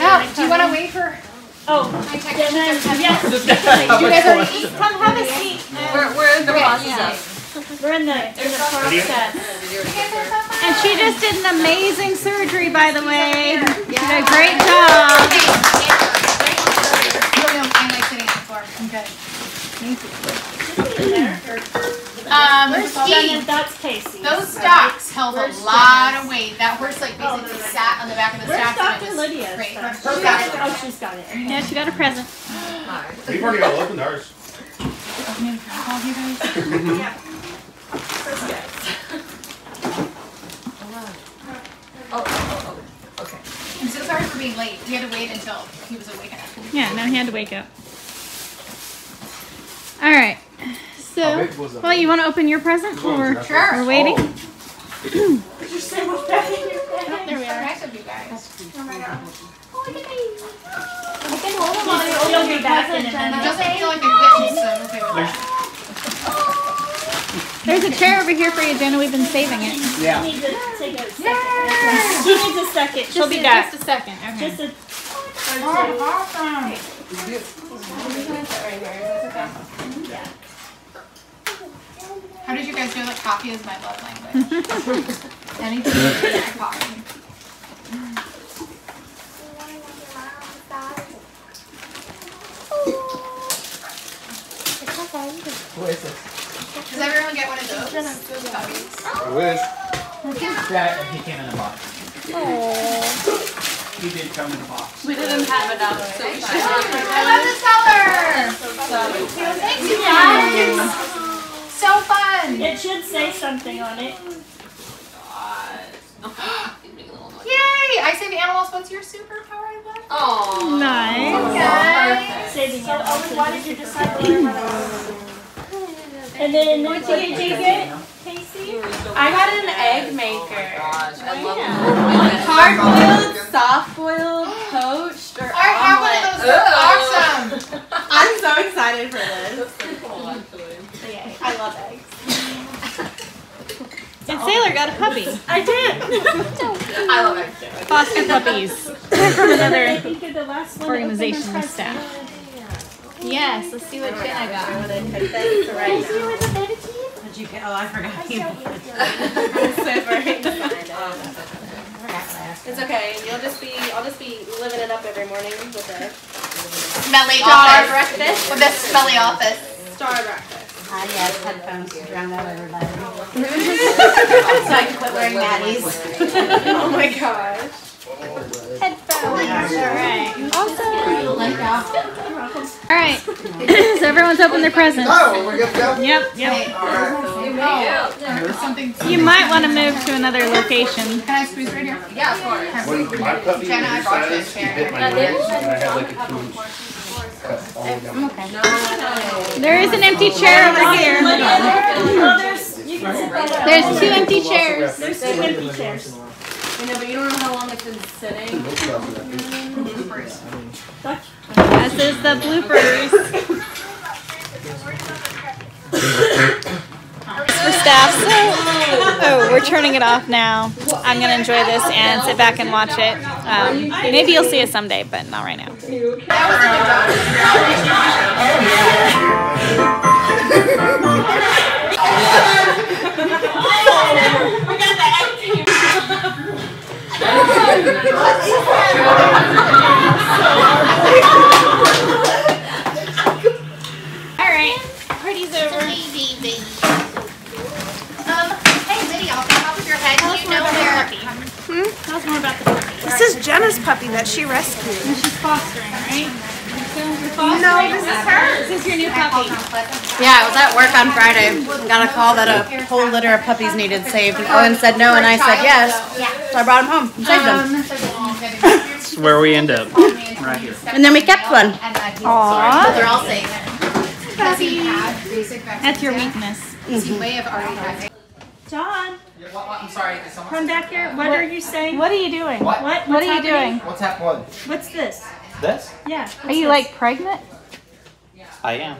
Oh, do you want to wait for? Oh, then yes. You guys already eat? Come have a seat. We're, we're in the Okay, process of. We're in the in the process. And she just did an amazing surgery, by the way. She did a great job. I like sitting on the. I'm good. Um, Steve, that's Casey. those stocks held a lot of weight. That horse like basically sat on the back of the Where's stocks. and Dr. it Lydia? Great. stuff? She got it. Oh, she's got it. Yeah, she got a present. We've already all opened ours. Oh, oh, oh, okay. I'm so sorry for being late. We had to wait until he was awake. Yeah, now he had to wake up. All right. So, big was it? well, you want to open your present while we're, Sure. we're waiting? Oh, there we are. Nice of you guys. Oh my god. You'll be back in a It minute. doesn't feel like a glitch, so I'm okay with that. There's a chair over here for you, Jenna. We've been saving it. You need to take a second. She needs a second. She'll Just be a- back. Just a second. Okay. Just a. Oh, How did you guys know that coffee is my love language? (laughs) Anything to do with coffee. What is this? Does everyone get one of those? Puppies? I wish. Yeah, he came in a box. He did come in a box. We didn't have enough, so we should. I love the color! Thanks, you guys! So fun! It should say something on it. (gasps) Yay! I say the animals, what's your superpower? I Oh. Nice. Saving so, Owen, why did you decide to (laughs) learn how And then what did you get, Casey? I got an egg oh maker. Gosh, I oh, love the Hard boiled, soft boiled, poached, or I have one of those. They're awesome. (laughs) I'm so excited for this. I love eggs. (laughs) And Sailor got a puppy. I did. I love eggs too. Foster puppies. (laughs) From another think you're the last one organization to open staff. Yes, let's see what oh Jenna got. You get, oh, I forgot you. (laughs) It's okay. You'll just be, I'll just be living it up every morning with a Smelly star office. breakfast. With a smelly office. Star breakfast. Uh, I have headphones to drown out everybody. (laughs) (laughs) so I can quit wearing natties. oh my gosh. Alright. Alright. so everyone's opened their presents. Oh, we're good to go? Yep, yep. There's. You might want to move to another location. Can I squeeze right here? Yeah, of course. When my puppy Jenna, I brought you a he chair. bit my nose, and I had like a two inch cut all the. There is an empty oh, chair over here. Oh, there's, you can sit by There's two empty chairs. There's two empty chairs. You know, but you don't know how long it's been sitting. This is the bloopers. For staff, so oh, we're turning it off now. I'm gonna enjoy this and sit back and watch it. Um, maybe you'll see it someday, but not right now. (laughs) All right, party's over. Um, hey Lydia, off the top of your head, do you know where? Tell us more about the puppy. This is Jenna's puppy that she rescued. And she's fostering, right? No, this is her. This is your new puppy. Yeah, I was at work on Friday. Got a call that a whole litter of puppies needed saved. And Owen said no, and I said yes. So I brought them home and saved them. Um, That's (laughs) where we end up. Right here. And then we kept one. Uh, Aww. They're all safe. Does he have basic That's your weakness. Does he may have already had John, I'm sorry. Come back here. What, are you saying? What are you doing? What? What? What are you happening? doing? What's happening? What's this? This? Yeah. Are what's you this? like pregnant? I am.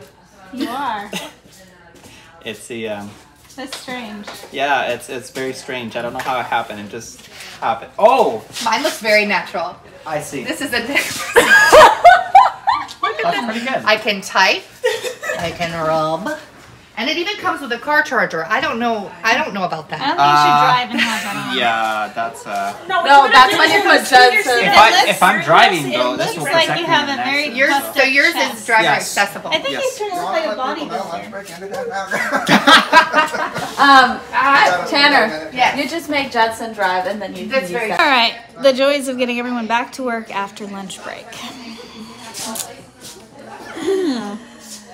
You are. It's the um. That's strange. Yeah, it's it's very strange. I don't know how it happened. It just happened. Oh, Mine looks very natural. I see. This is a (laughs) That's pretty good. I can type. I can rub. And it even comes with a car charger. I don't know. I don't know about that. I don't think you should drive and have that on. Yeah, that's uh. No, No, that's when you put Judson. If I if I'm driving though, this looks will like protect you me have in a the very next- Yours, puffed so up yours chest. is driver Yes. accessible. I think Yes. he's trying to look like a bodybuilder. (laughs) Um, Tanner, Yes. you just make Judson drive and then you can That's use very that. All right, the joys of getting everyone back to work after lunch break. Hmm. (laughs)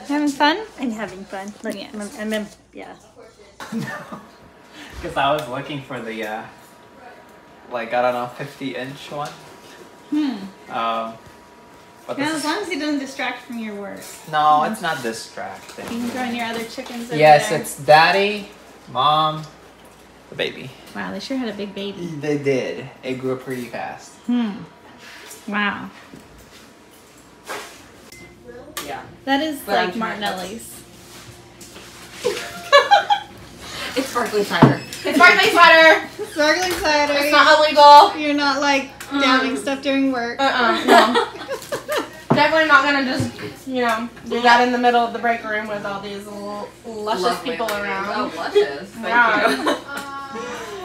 Having fun? I'm having fun. Like, Yes. I'm, I'm, I'm- yeah. (laughs) Because I was looking for the uh, like I don't know, 50 inch one. Hmm. Um, but Yeah, this as is, long as it doesn't distract from your work. no, it's not distracting. You can throw in your other chickens over Yes, there. it's daddy, mom, the baby. Wow, they sure had a big baby. They did. It grew up pretty fast. Hmm. Wow. Yeah. That is But like trying not to- Martinelli's. (laughs) It's sparkly cider. It's sparkling sweater. Sparkling cider. It's not illegal. You're not like downing stuff during work. Uh-uh, no. (laughs) Definitely not gonna just, you know, do that in the middle of the break room with all these little luscious Lovely people ladies. around. Oh, (laughs) luscious. Thank Yeah.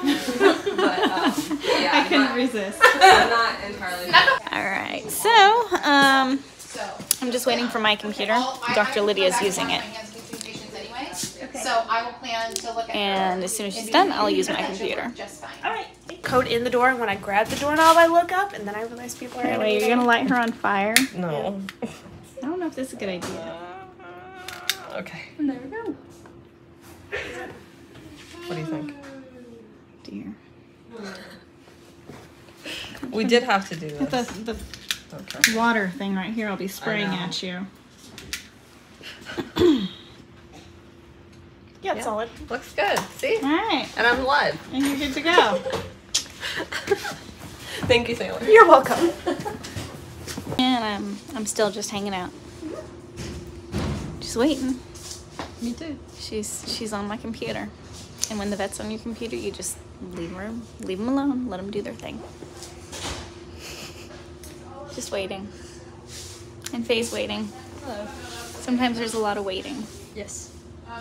you. but, um, yeah, I couldn't not, resist. I'm not entirely All right, so um, I'm just waiting for my computer. Dr. Lydia's using it, So I will plan to look at and as soon as she's done, I'll use my computer. just fine. All right. Code in the door, and when I grab the doorknob, I look up, and then I realize people are. Okay, in wait, the you're gonna light her on fire? No. I don't know if this is a good idea. Okay. There we go. What do you think? Dear. We did have to do The, this. the Okay. water thing right here, I'll be spraying at you. (coughs) Yeah, it's solid. Looks good. See? All right, And I'm live. and you're good to go. (laughs) Thank you, Sailor. You're welcome. (laughs) And I'm I'm still just hanging out, just waiting. Me too. She's she's on my computer, and when the vet's on your computer, you just leave them leave them alone. Let them do their thing. Just waiting. And Faye's waiting. Hello. Sometimes there's a lot of waiting. Yes.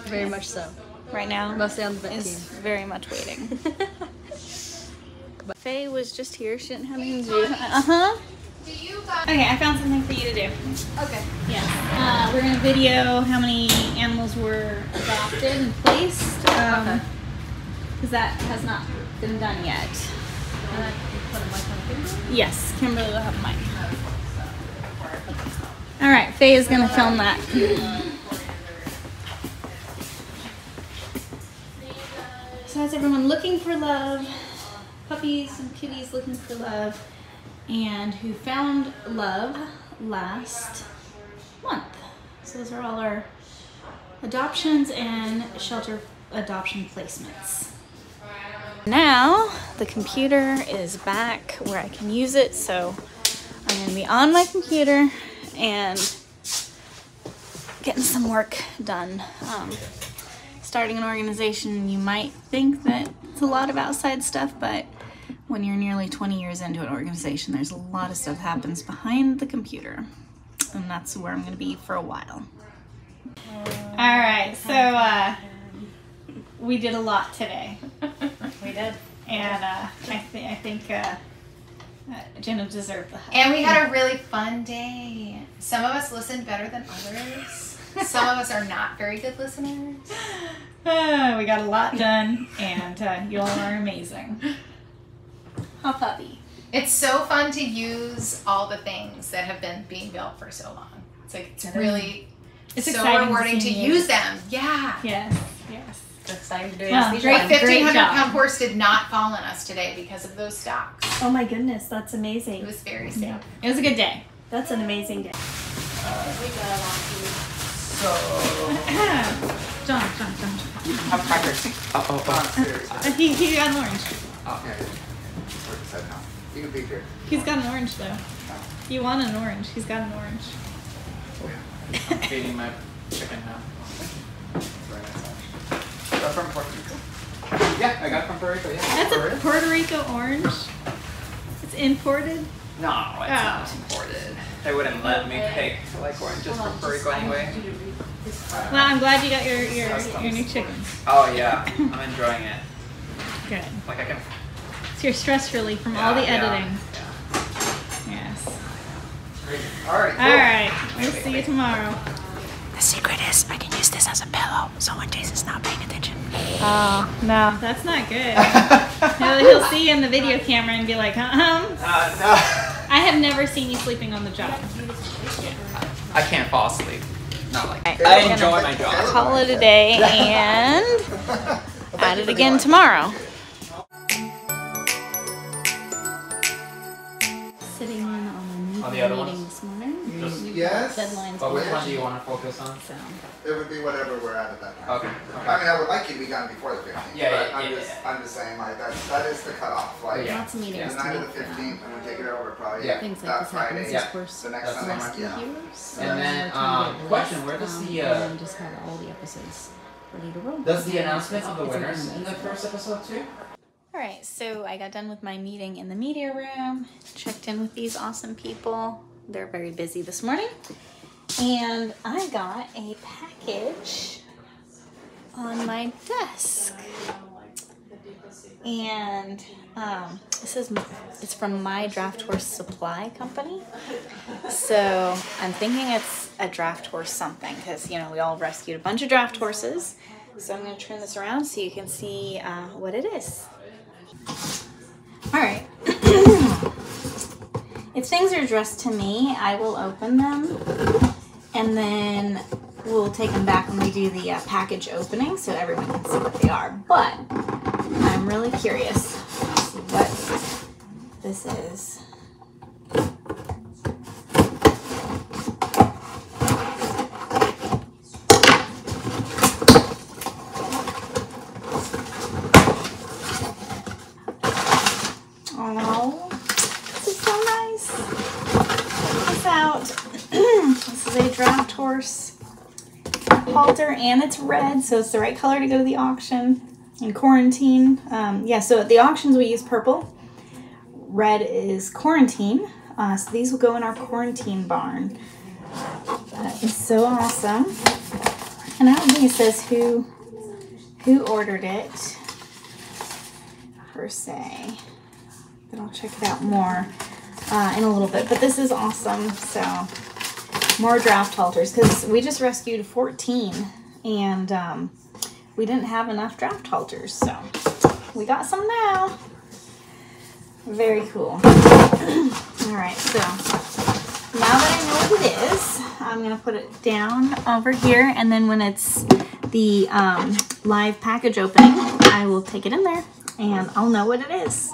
Very much so. Right now Mostly on the vet is team. very much waiting. but (laughs) Faye was just here. She didn't have anything to do. Uh huh. Okay, I found something for you to do. Okay. Yes. Uh, we're gonna video how many animals were adopted and placed. Um, Because that has not been done yet. Yes, Kimberly will have a mic. All right, Faye is gonna film that. So that's everyone looking for love, puppies and kitties looking for love, and who found love last month. So those are all our adoptions and shelter adoption placements. Now the computer is back where I can use it, so I'm to be on my computer and getting some work done. Um, starting an organization, you might think that it's a lot of outside stuff, but when you're nearly 20 years into an organization, there's a lot of stuff happens behind the computer, and that's where I'm to be for a while. All right, so uh, we did a lot today. (laughs) We did. And uh, I, th- I think uh, uh, Jenna deserved the hug. And we had a really fun day. Some of us listened better than others. Some of us are not very good listeners. (laughs) Ah, we got a lot done, and uh, you all are amazing. How puppy. It's so fun to use all the things that have been being built for so long. It's like it's really It's so exciting to rewarding to, use them. Yeah. Yes, yes. It's exciting to do. Well, this. great, Fifteen great hundred job. pound horse did not fall on us today because of those stocks. Oh my goodness, that's amazing. It was very safe. It was a good day. That's an amazing day. So, (clears throat) John, John, John, John. You have crackers. Oh, oh, oh. Uh, he, he got an orange. oh. Said no. You can be here. He's got an orange though. You want an orange. He's got an orange. I'm feeding my chicken now. That's from Puerto Rico? Yeah, I got it from Puerto Rico, yeah. That's a Puerto Rico orange. It's imported. No, it's Oh. not imported. They wouldn't let me pick like oranges from Puerto Rico anyway. Uh, well, I'm glad you got your your, your new chicken. Oh yeah, (laughs) I'm enjoying it. Good. Like I can. It's your stress relief from all the Yeah, yeah, editing. Yes. Alright, All right. We'll see you tomorrow. The secret is I can use this as a pillow, so when Jason's not paying attention. Oh no, that's not good. (laughs) he'll, he'll see you in the video camera and be like, um. Uh, no. I have never seen you sleeping on the job. I can't fall asleep. Not like. Right, I enjoy gonna my job. Call (laughs) it a day and at it again tomorrow. Sitting in on a the meeting this morning. Yes. We've Yes. Deadlines. But which one do you want to focus on? So. It would be whatever we're at at that time. Okay. I mean, I would like you to be done before the fifteenth, Yeah, but yeah, I'm yeah, just, yeah. I'm just saying, like, that, that is the cutoff, like. Yeah. Lots of meetings The to night of the fifteenth, I'm gonna take it over probably Yeah. Things like that this happens, Friday, Yeah. of course. the next That's Sunday, Rescue yeah. heroes. And then, we're trying to um, question, where does um, the, uh, just have all the episodes ready to roll. Does the announcement of the winners in the first episode too? All right, so I got done with my meeting in the media room, checked in with these awesome people. They're very busy this morning. And I got a package on my desk. And um, this is it's from my draft horse supply company. So I'm thinking it's a draft horse something because you know we all rescued a bunch of draft horses. So I'm going to turn this around so you can see uh, what it is. All right. (clears throat) if things are addressed to me, I will open them and then we'll take them back when we do the uh, package opening so everyone can see what they are. But I'm really curious what this is. Oh, this is so nice. Check this out. this is a draft horse halter and it's red, so it's the right color to go to the auction. In quarantine, um, yeah, so at the auctions we use purple. Red is quarantine. Uh, so these will go in our quarantine barn. That is so awesome. And I don't think it says who who ordered it per se but I'll check it out more uh, in a little bit. But this is awesome. So more draft halters because we just rescued 14 and um, we didn't have enough draft halters. So we got some now. Very cool. (clears throat) All right, so now that I know what it is, I'm gonna put it down over here, and then when it's the um, live package opening, I will take it in there, and I'll know what it is.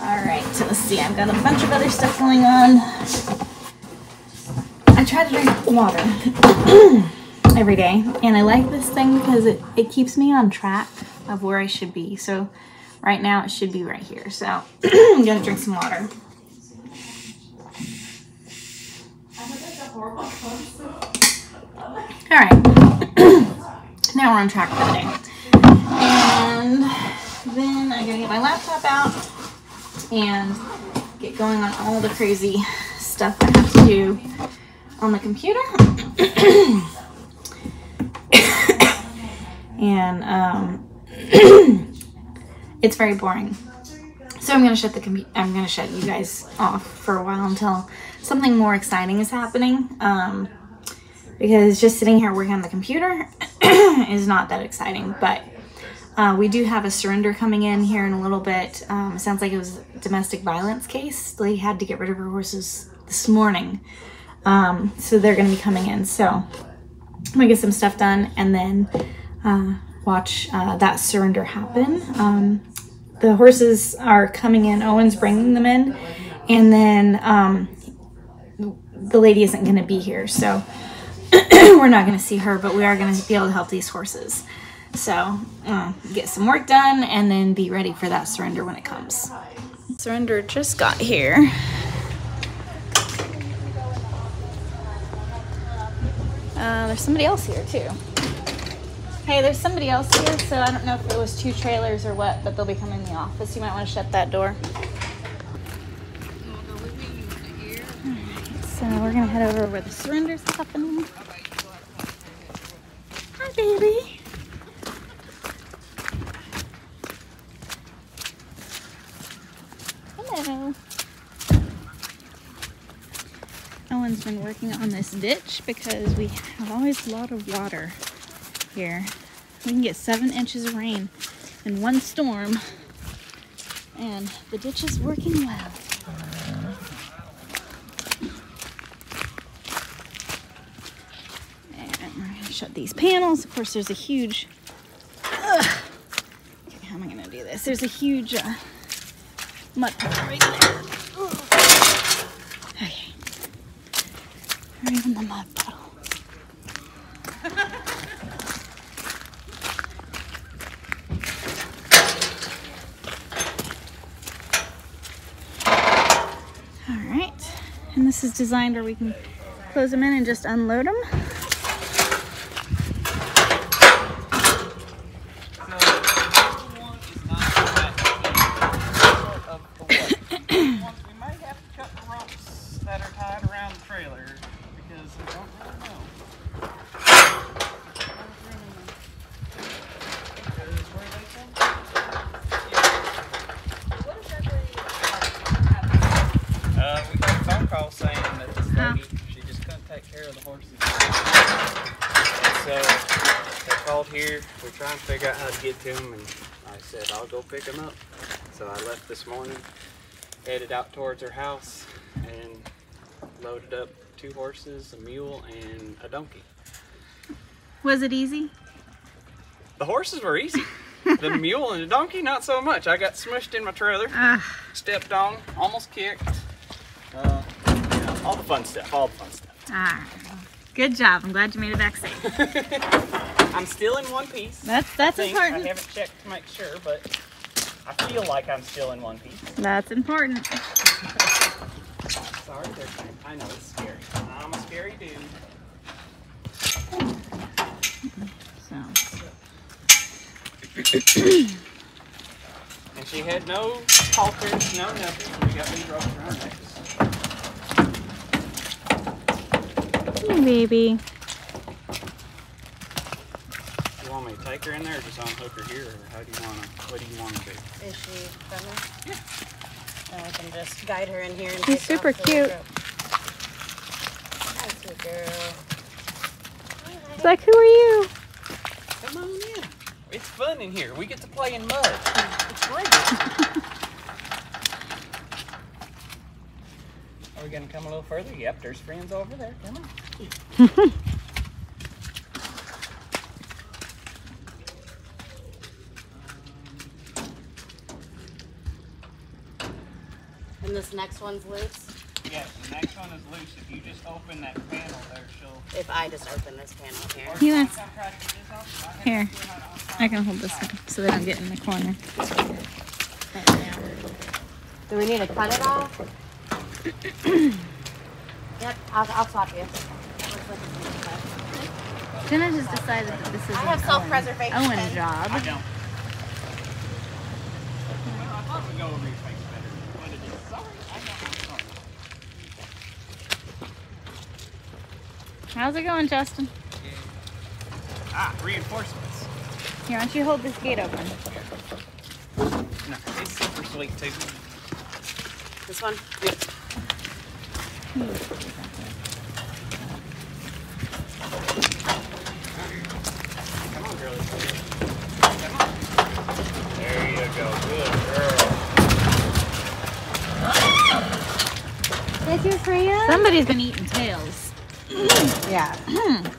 All right, so let's see. I've got a bunch of other stuff going on. I try to drink water (clears throat) every day, and I like this thing because it, it keeps me on track of where I should be. So right now it should be right here. So (clears throat) I'm gonna drink some water. All right, (clears throat) now we're on track for the day. And then I'm gonna get my laptop out and get going on all the crazy stuff I have to do on the computer. (coughs) and um, (coughs) it's very boring. So I'm gonna shut the computer. I'm gonna shut you guys off for a while until something more exciting is happening. Um, because just sitting here working on the computer (coughs) is not that exciting. But uh, we do have a surrender coming in here in a little bit. Um, sounds like it was a domestic violence case. They had to get rid of her horses this morning. Um, so they're going to be coming in. So I'm going to get some stuff done and then uh, watch uh, that surrender happen. Um, the horses are coming in. Owen's bringing them in. And then um, the lady isn't going to be here. So (clears throat) we're not going to see her, but we are going to be able to help these horses. So, uh, get some work done and then be ready for that surrender when it comes. Surrender just got here. Uh, there's somebody else here too. Hey, there's somebody else here, so I don't know if it was two trailers or what, but they'll be coming in the office. You might want to shut that door. So we're gonna head over where the surrender's happening. Hi, baby. Hello. Owen's been working on this ditch because we have always a lot of water here. We can get seven inches of rain in one storm, and the ditch is working well. And we're gonna shut these panels. Of course, there's a huge. Ugh. How am I gonna do this? There's a huge uh, mud puddle right there. Okay. The mud puddle. All right. And this is designed where we can close them in and just unload them. that are tied around the trailer because I don't really know. Uh, we got a phone call saying that this lady, she just couldn't take care of the horses. And so they called here. We're trying to figure out how to get to them, and I said I'll go pick them up. So I left this morning, headed out towards her house, and loaded up two horses, a mule, and a donkey. Was it easy? The horses were easy. (laughs) the mule and the donkey, not so much. I got smushed in my trailer, stepped on, almost kicked. Uh, you know, all the fun stuff, all the fun stuff. All right. Good job. I'm glad you made it back safe. (laughs) I'm still in one piece. That's that's I important. I haven't checked to make sure, but I feel like I'm still in one piece. That's important. Sorry, they're I know it's scary. I'm a scary dude. So. (coughs) And she had no halters, no nothing. We got these ropes around her. Hey, baby. You want me to take her in there or just unhook her here, or how do you want to, what do you want to do? Is she friendly? Yeah. I can just guide her in here and She's take super cute. rope. Hi, girl. It's like, who are you? Come on in. It's fun in here. We get to play in mud. It's great. Are we going to come a little further? Yep, there's friends over there. Come on. (laughs) And this next one's loose? Yes, the next one is loose. If you just open that panel there, she'll... If I just open this panel here. He wants. Here. I can hold this one so they don't get in the corner. Do we need to cut it off? (coughs) yep, I'll, I'll swap you. Jenna just decided that this is I have self-preservation. Owen, Owen job. I don't. I thought we'd go over your face better. What it is. Sorry, I know. I'm sorry. How's it going, Justin? Ah, reinforcements. Here, why don't you hold this gate open? No, it's super sweet too. This one? Come on, girlie. Come on. There you go. Good girl. That's your friend? Somebody's been eating tails. Yeah. (clears throat)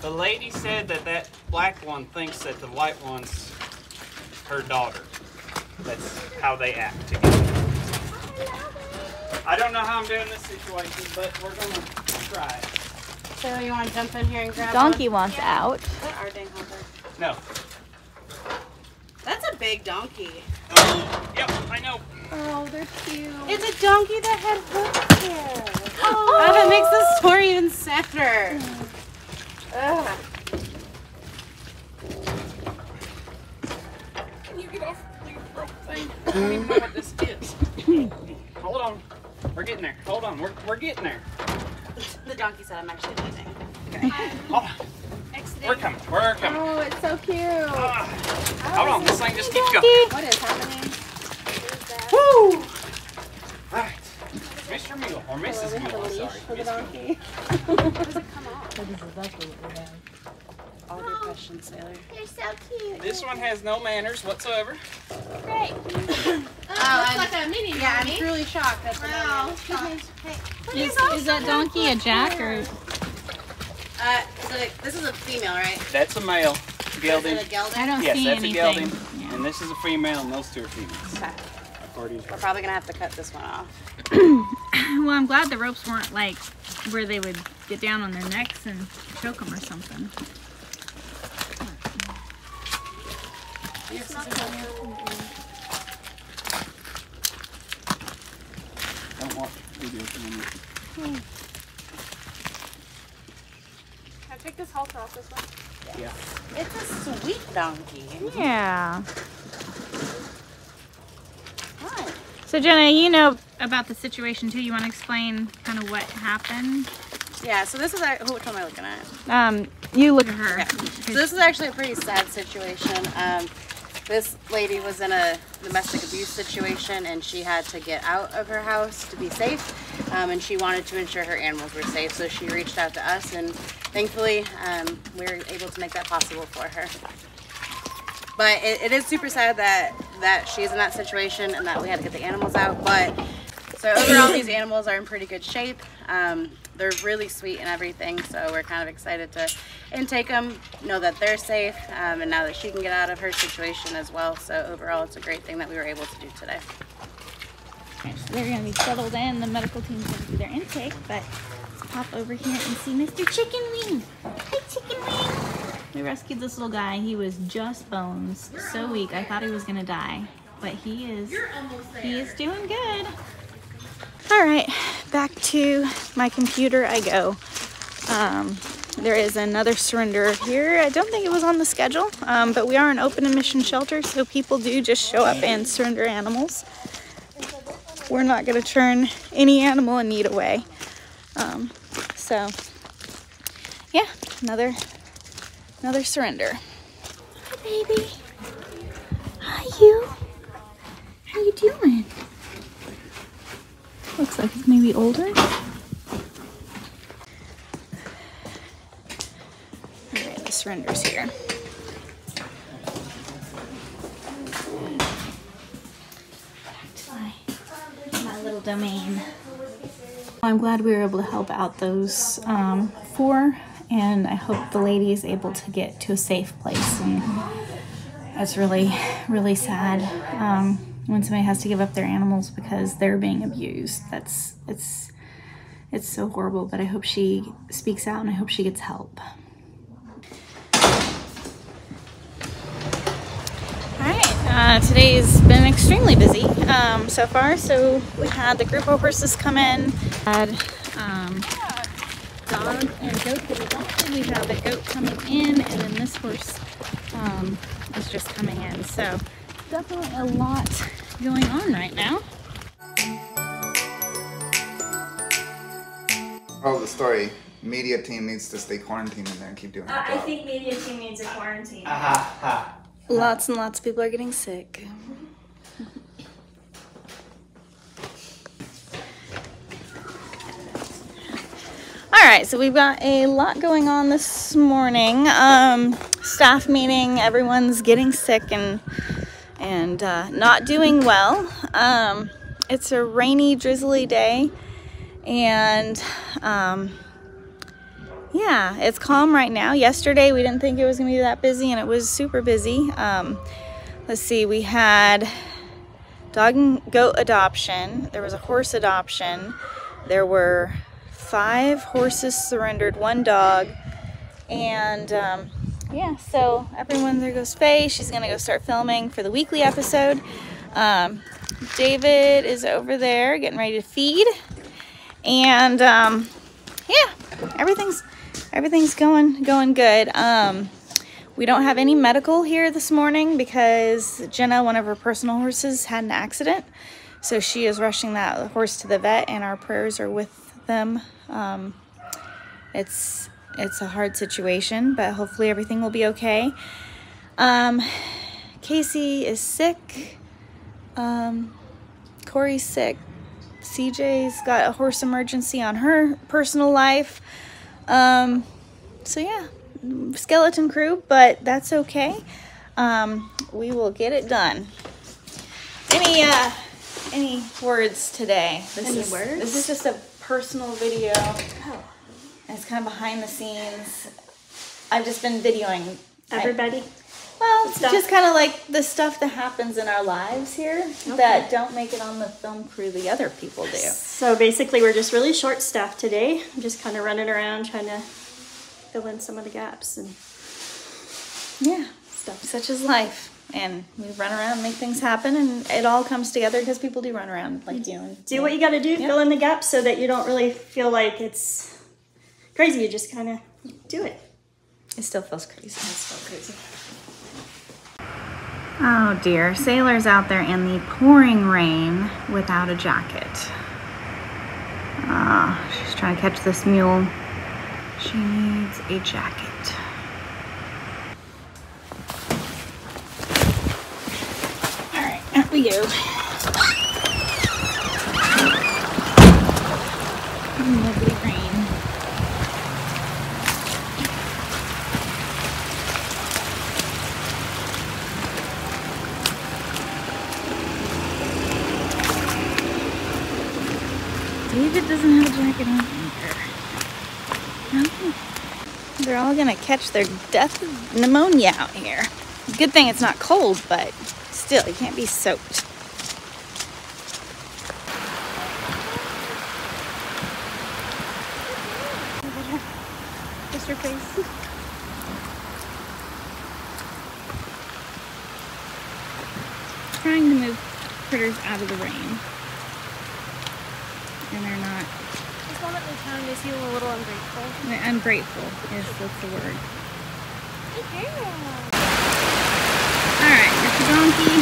The lady said that that black one thinks that the white one's her daughter. That's how they act together. I don't know how I'm doing this situation, but we're gonna try it. So you want to jump in here and grab Donkey one? wants out. What are dang halter? No. That's a big donkey. Oh, Yep, I know. Oh, they're cute. It's a donkey that had hooked hair. Oh, that makes the story even sadder. Ugh. Can you get off the thing? I don't even know what this is. (laughs) Hold on. We're getting there. Hold on. We're, we're getting there. The donkey said I'm actually leaving. Okay. Hold on. We're coming. We're coming. Oh, it's so cute. Ah. Hold on. This thing just keeps going. What is happening? Woo! Alright. Mr. Mule, or Mrs. we have a Mule, leash sorry. for the Miss donkey. (laughs) All good questions, Sailor. They're so cute. This one has no manners whatsoever. Great. (coughs) Oh, looks like a mini Yeah, I'm donkey. truly shocked. That's Wow. Excuse. Hey. Is, is that donkey a jack or? Uh, is it a, this is a female, right? That's a male. Gelding. Is it a gelding? I don't yes, see that's anything. a gelding. And this is a female, and those two are females. Okay. According to We're probably gonna have to cut this one off. (coughs) (coughs) (laughs) well, I'm glad the ropes weren't like where they would get down on their necks and choke them or something. Don't watch videos on it. Can I take this halter off this one? Yeah. It's a sweet donkey. Yeah. Hi. So Jenna, you know about the situation too. You want to explain kind of what happened? Yeah, so this is a, which one am I looking at? Um, you look at her. Okay. So this is actually a pretty sad situation. Um, this lady was in a domestic abuse situation and she had to get out of her house to be safe um, and she wanted to ensure her animals were safe so she reached out to us and thankfully um, we were able to make that possible for her. But it, it is super sad that, that she's in that situation and that we had to get the animals out but so overall these animals are in pretty good shape. Um, they're really sweet and everything so we're kind of excited to intake them, know that they're safe um, and now that she can get out of her situation as well. So overall it's a great thing that we were able to do today. Okay, so they're gonna be settled in. The medical team's gonna do their intake, but let's pop over here and see Mr. Chicken Wing. Hi, Chicken Wing. We rescued this little guy. He was just bones, so weak. I thought he was gonna die, but he is. He is doing good. All right, back to my computer I go. Um, there is another surrender here. I don't think it was on the schedule, um, but we are an open admission shelter, so people do just show up and surrender animals. We're not going to turn any animal in need away. Um, so, yeah, another another surrender. Hi, baby. Hi, you. How you doing? Looks like it's maybe older. Alright, the surrender's here. Back to my, my little domain. I'm glad we were able to help out those um, four, and I hope the lady is able to get to a safe place. And that's really, really sad um, when somebody has to give up their animals because they're being abused. That's it's it's so horrible. But I hope she speaks out, and I hope she gets help. Uh, today's been extremely busy um, so far. So we had the group of horses come in, had um, dog and goat that adopted. We have a goat coming in, and then this horse um, is just coming in. So definitely a lot going on right now. Oh, the story. Media team needs to stay quarantined in there and keep doing their Uh, I think media team needs a quarantine. Lots and lots of people are getting sick. All right, so we've got a lot going on this morning. Um, staff meeting, everyone's getting sick and and uh, not doing well. Um, it's a rainy, drizzly day, and um, yeah, it's calm right now. Yesterday we didn't think it was gonna be that busy, and it was super busy. Um, let's see, we had dog and goat adoption. There was a horse adoption. There were five horses surrendered, one dog, and um, yeah, so everyone there goes Faye. She's gonna go start filming for the weekly episode. Um, David is over there getting ready to feed, and um, yeah, everything's everything's going going good. Um, we don't have any medical here this morning because Jenna, one of her personal horses, had an accident, so she is rushing that horse to the vet, and our prayers are with them. Um, it's it's a hard situation, but hopefully everything will be okay. Um, Casey is sick. Um, Corey's sick. CJ's got a horse emergency on her personal life. Um, so yeah, skeleton crew, but that's okay. Um, we will get it done. Any uh, any words today? This Any is, words? This is just a personal video. It's kind of behind the scenes. I've just been videoing I- Everybody. well, Stuff. just kind of like the stuff that happens in our lives here that don't make it on the film crew the other people do. So basically, we're just really short staffed today. I'm just kind of running around trying to fill in some of the gaps and Yeah, stuff such as life. And we run around and make things happen, and it all comes together because people do run around like mm. you. And do what you got to do, fill in the gaps so that you don't really feel like it's crazy. You just kind of do it. It still feels crazy. It's still crazy. Oh dear, Sailor's out there in the pouring rain without a jacket. Ah, she's trying to catch this mule. She needs a jacket. All right, out we go. Lovely doesn't have a jacket on either. No. They're all gonna catch their death of pneumonia out here. Good thing it's not cold, but still, you can't be soaked. Just your face. Trying to move critters out of the rain. And This one at the time, they seem a little ungrateful. ungrateful is that's the word. Alright, there's the donkey.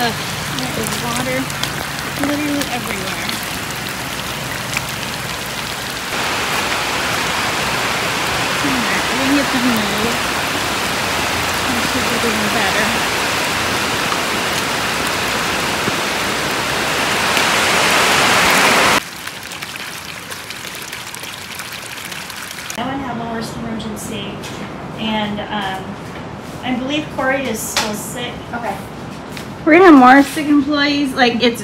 Ugh, there is water literally everywhere. Alright, we're gonna get the move. That should be doing better. I went have a horse emergency, and um, I believe Corey is still sick. Okay. We're gonna have more sick employees. Like it's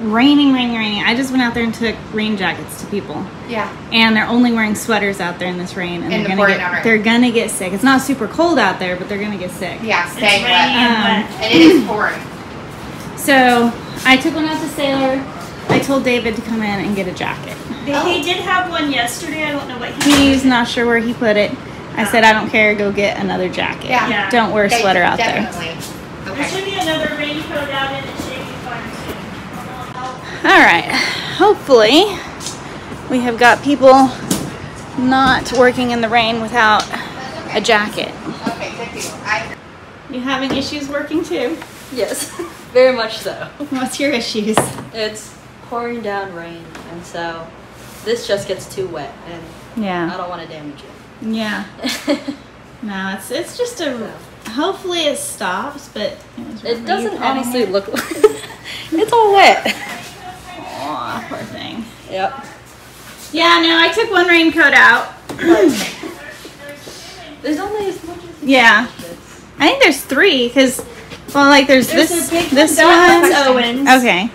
raining, raining, raining. I just went out there and took rain jackets to people. Yeah. And they're only wearing sweaters out there in this rain, and In they're the gonna get down rain. they're gonna get sick. It's not super cold out there, but they're gonna get sick. Yeah, staying wet. Um, And it is pouring. So I took one out to Sailor. I told David to come in and get a jacket. He did have one yesterday. I don't know what he. He's not sure where he put it. I said I don't care. Go get another jacket. Yeah. Yeah. Don't wear a They- sweater out there. There should be another raincoat out in the shady farm soon. All right. Hopefully, we have got people not working in the rain without a jacket. Okay, good deal. I, You having issues working too? Yes, (laughs) very much so. What's your issues? It's pouring down rain, and so this just gets too wet, and Yeah. I don't want to damage it. Yeah. (laughs) no, it's it's just a. Hopefully it stops, but it, It doesn't honestly look like (laughs) it's all wet. Aw, poor thing. Yep. Yeah, no, I took one raincoat out. (coughs) There's only as much as yeah, I think there's three because, well, like there's, There's this this one down one. Owens. Okay.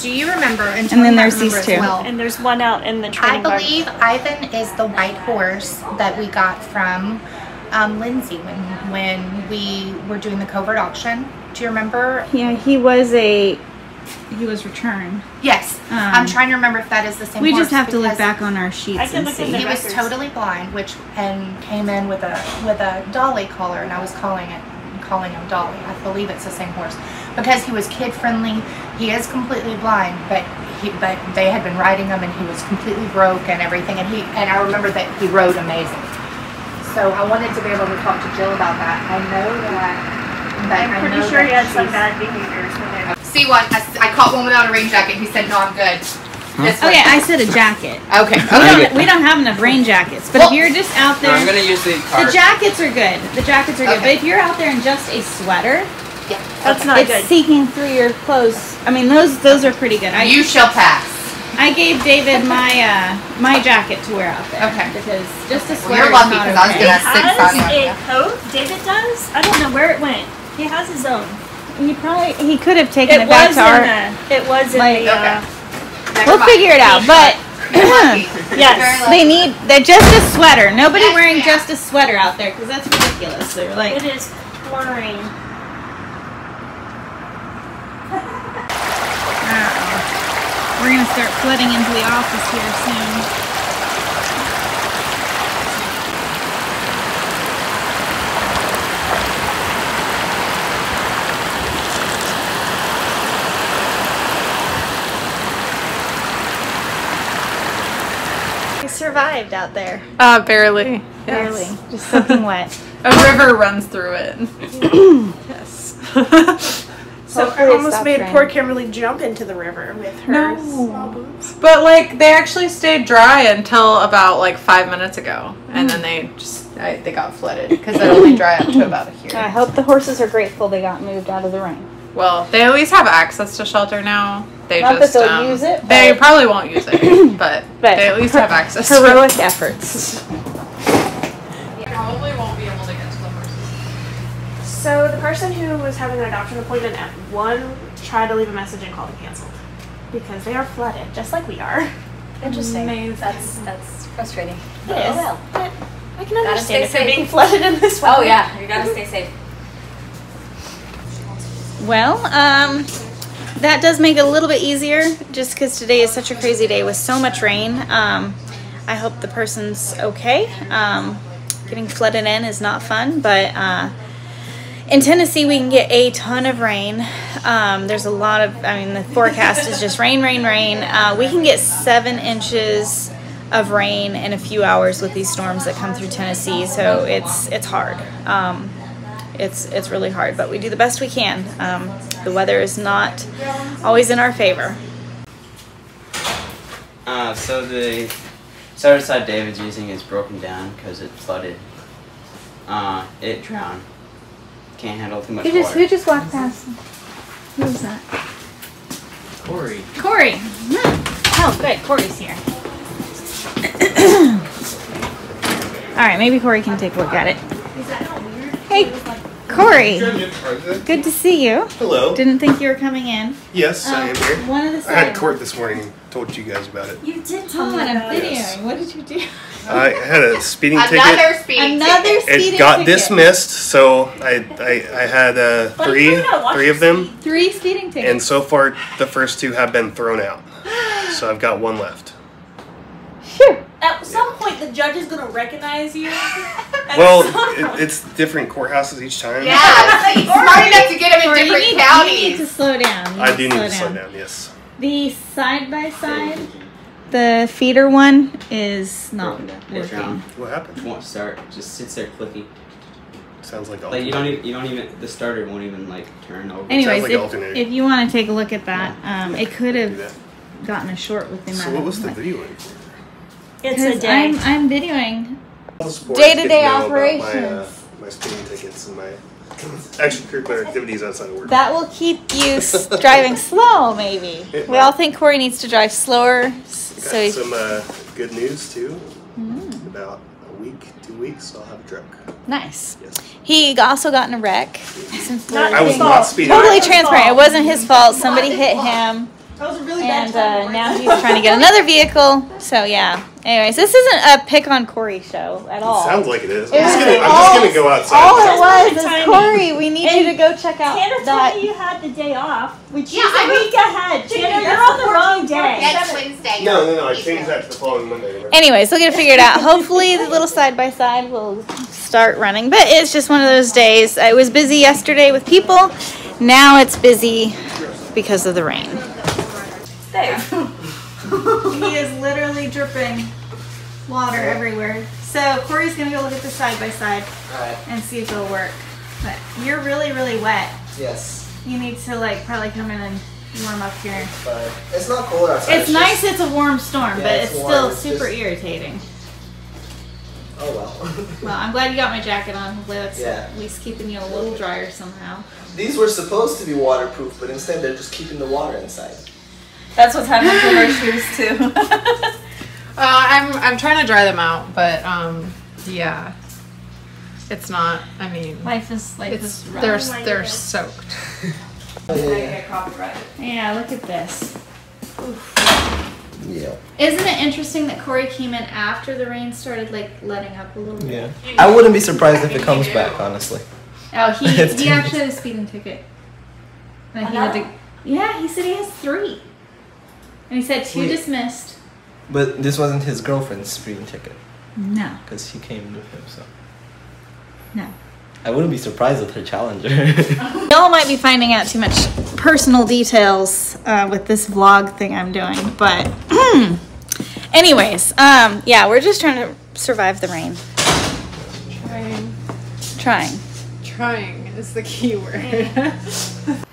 Do you remember? And, And then there's these two. well, And there's one out in the I training barn. I believe Ivan is the white horse that we got from um, Lindsay when when we were doing the covert auction. Do you remember? Yeah, he was a he was returned. Yes, Um, I'm trying to remember if that is the same. Horse. We just have to look back on our sheets and see. He was totally blind, which and came in with a with a dolly collar, and I was calling it calling him Dolly. I believe it's the same horse because he was kid friendly. He is completely blind, but he but they had been riding him, and he was completely broke and everything. And he and I remember that he rode amazing. So I wanted to be able to talk to Jill about that. I know that. but I'm pretty sure he had some bad behaviors when they See one. I, s- I caught one without a rain jacket. He said, "No, I'm good." This oh, Okay. I said a jacket. Okay. We don't, we don't have enough rain jackets, but if you're just out No, there, I'm gonna use the the jackets are good. The jackets are good, but if you're out there in just a sweater, yeah, that's not it's good. seeking through your clothes. I mean, those those are pretty good. I, You shall pass. I gave David my uh, my jacket to wear out there. Okay. Because just a Well, sweater. you're lucky is not 'cause I was gonna He six has on you. a coat. David does. I don't know where it went. He has his own. He probably he could have taken it, It back to in our. the. It was in like- the. Uh, We'll figure it out, but (clears throat) Yes. they need they're just a sweater. Nobody wearing just a sweater out there because that's ridiculous. They're like it is pouring. We're gonna start flooding into the office here soon. You survived out there. Uh, barely. Barely. Just soaking wet. (laughs) A river runs through it. (coughs) yes. (laughs) So Hopefully I it almost made raining. poor Kimberly jump into the river with her small boots. But like they actually stayed dry until about like five minutes ago, and then they just I, they got flooded because they're only dry up to about a (laughs) here. I hope the horses are grateful they got moved out of the rain. Well, they at least have access to shelter now. They Not that just they'll um, use it, They probably won't use it, (coughs) but, But they at least have access. heroic to it. efforts. (laughs) Probably won't be able to get to the horses. So the person who was having an adoption appointment at one tried to leave a message and called it canceled because they are flooded, just like we are. Interesting. That's that's frustrating. It is. Oh, well. But I can understand stay if they're being flooded in this way. Oh yeah, you gotta stay safe. Well, um, that does make it a little bit easier just because today is such a crazy day with so much rain. Um, I hope the person's okay. Um, getting flooded in is not fun, but uh, in Tennessee, we can get a ton of rain. Um, there's a lot of, I mean, the forecast is just rain, rain, rain. Uh, we can get seven inches of rain in a few hours with these storms that come through Tennessee, so it's it's hard. Um, it's it's really hard, but we do the best we can. Um, the weather is not always in our favor. Uh, so the starter side David's using is broken down because it flooded. Uh, it drowned. Can't handle too much Who just water. who just walked past? Who was that? Corey. Corey. Hmm. Oh, good. Corey's here. (clears throat) All right, maybe Corey can take a look at it. Hey, Corey. Good to see you. Hello. Didn't think you were coming in. Yes, I am Um, here. One of the I had court this morning. Told you guys about it. You did tell me I'm videoing. Yes. What did you do? I had a speeding Another ticket. speeding Another ticket. speeding It got ticket. dismissed, so I I, I had uh, three three of them, Three speeding tickets. and so far the first two have been thrown out. (sighs) So I've got one left. At some point, the judge is gonna recognize you. (laughs) Well, it, it's different courthouses each time. Yeah, smart enough to get them in Corey, you different need, counties. You need to slow down. You I do need slow to slow down. Yes. The side by side, the feeder one is not working. drowned. What happened? It won't start. Just sits there clicking. Sounds like Like you don't even you don't even the starter won't even like turn over. Anyways, if, if you want to take a look at that, um, it could have gotten a short with the amount. So what was the video for? It's a day. I'm, I'm videoing All the sports day to get day know operations. My, uh, my speeding tickets and my (laughs) extracurricular activities outside of work. That will keep you driving (laughs) slow, maybe. It We all think Corey needs to drive slower. S- Got So some uh, good news too. Mm. About a week, two weeks, I'll have a truck. nice. He also got in a wreck. Since Not I was being not speeding. Totally Not his transparent. It wasn't his fault. Somebody hit him. That was a really and bad uh, now he's trying to get another vehicle. So yeah. Anyways, this isn't a pick on Corey show at all. Sounds like it is. I'm It just gonna, I'm all- just gonna go outside. All it was is Tiny. Corey. We need you to go check out Tanner that. told me you had the day off, which Yeah, is a I week ahead. Tanner, you're on the wrong day. Yeah, it's Wednesday. No, no, no. I changed that to the following Monday. remember? Anyways, we'll get it figured out. Hopefully, the little side by side will start running. But it's just one of those days. I was busy yesterday with people. Now it's busy because of the rain. (laughs) he is literally dripping water everywhere. So Corey's gonna go look at the side by side Alright. and see if it'll work. But you're really, really wet. Yes. You need to like probably come in and warm up here. But it's not cold outside. It's nice. It's a warm storm, Yeah, but it's it's still it's super just- irritating. Oh well. (laughs) Well, I'm glad you got my jacket on. Hopefully that's Yeah. at least keeping you a little drier somehow. These were supposed to be waterproof, but instead they're just keeping the water inside. That's what's happening to our shoes too. (laughs) uh, I'm I'm trying to dry them out, but um, yeah, it's not. I mean, Life is life it's is rough. they're Oh they're goodness. soaked. Yeah, look at this. Yeah. Isn't it interesting that Corey came in after the rain started like letting up a little bit? Yeah. I wouldn't be surprised if it comes back, honestly. Oh, he (laughs) he actually had a speeding ticket. And he had to, yeah, he said he has three. And he said two Wait. dismissed. But this wasn't his girlfriend's speeding ticket. No. Because he came with him, so. No. I wouldn't be surprised with her challenger. (laughs) (laughs) Y'all might be finding out too much personal details uh, with this vlog thing I'm doing, but (clears throat) anyways, um, yeah, we're just trying to survive the rain. Trying. Trying. Trying is the key word. (laughs)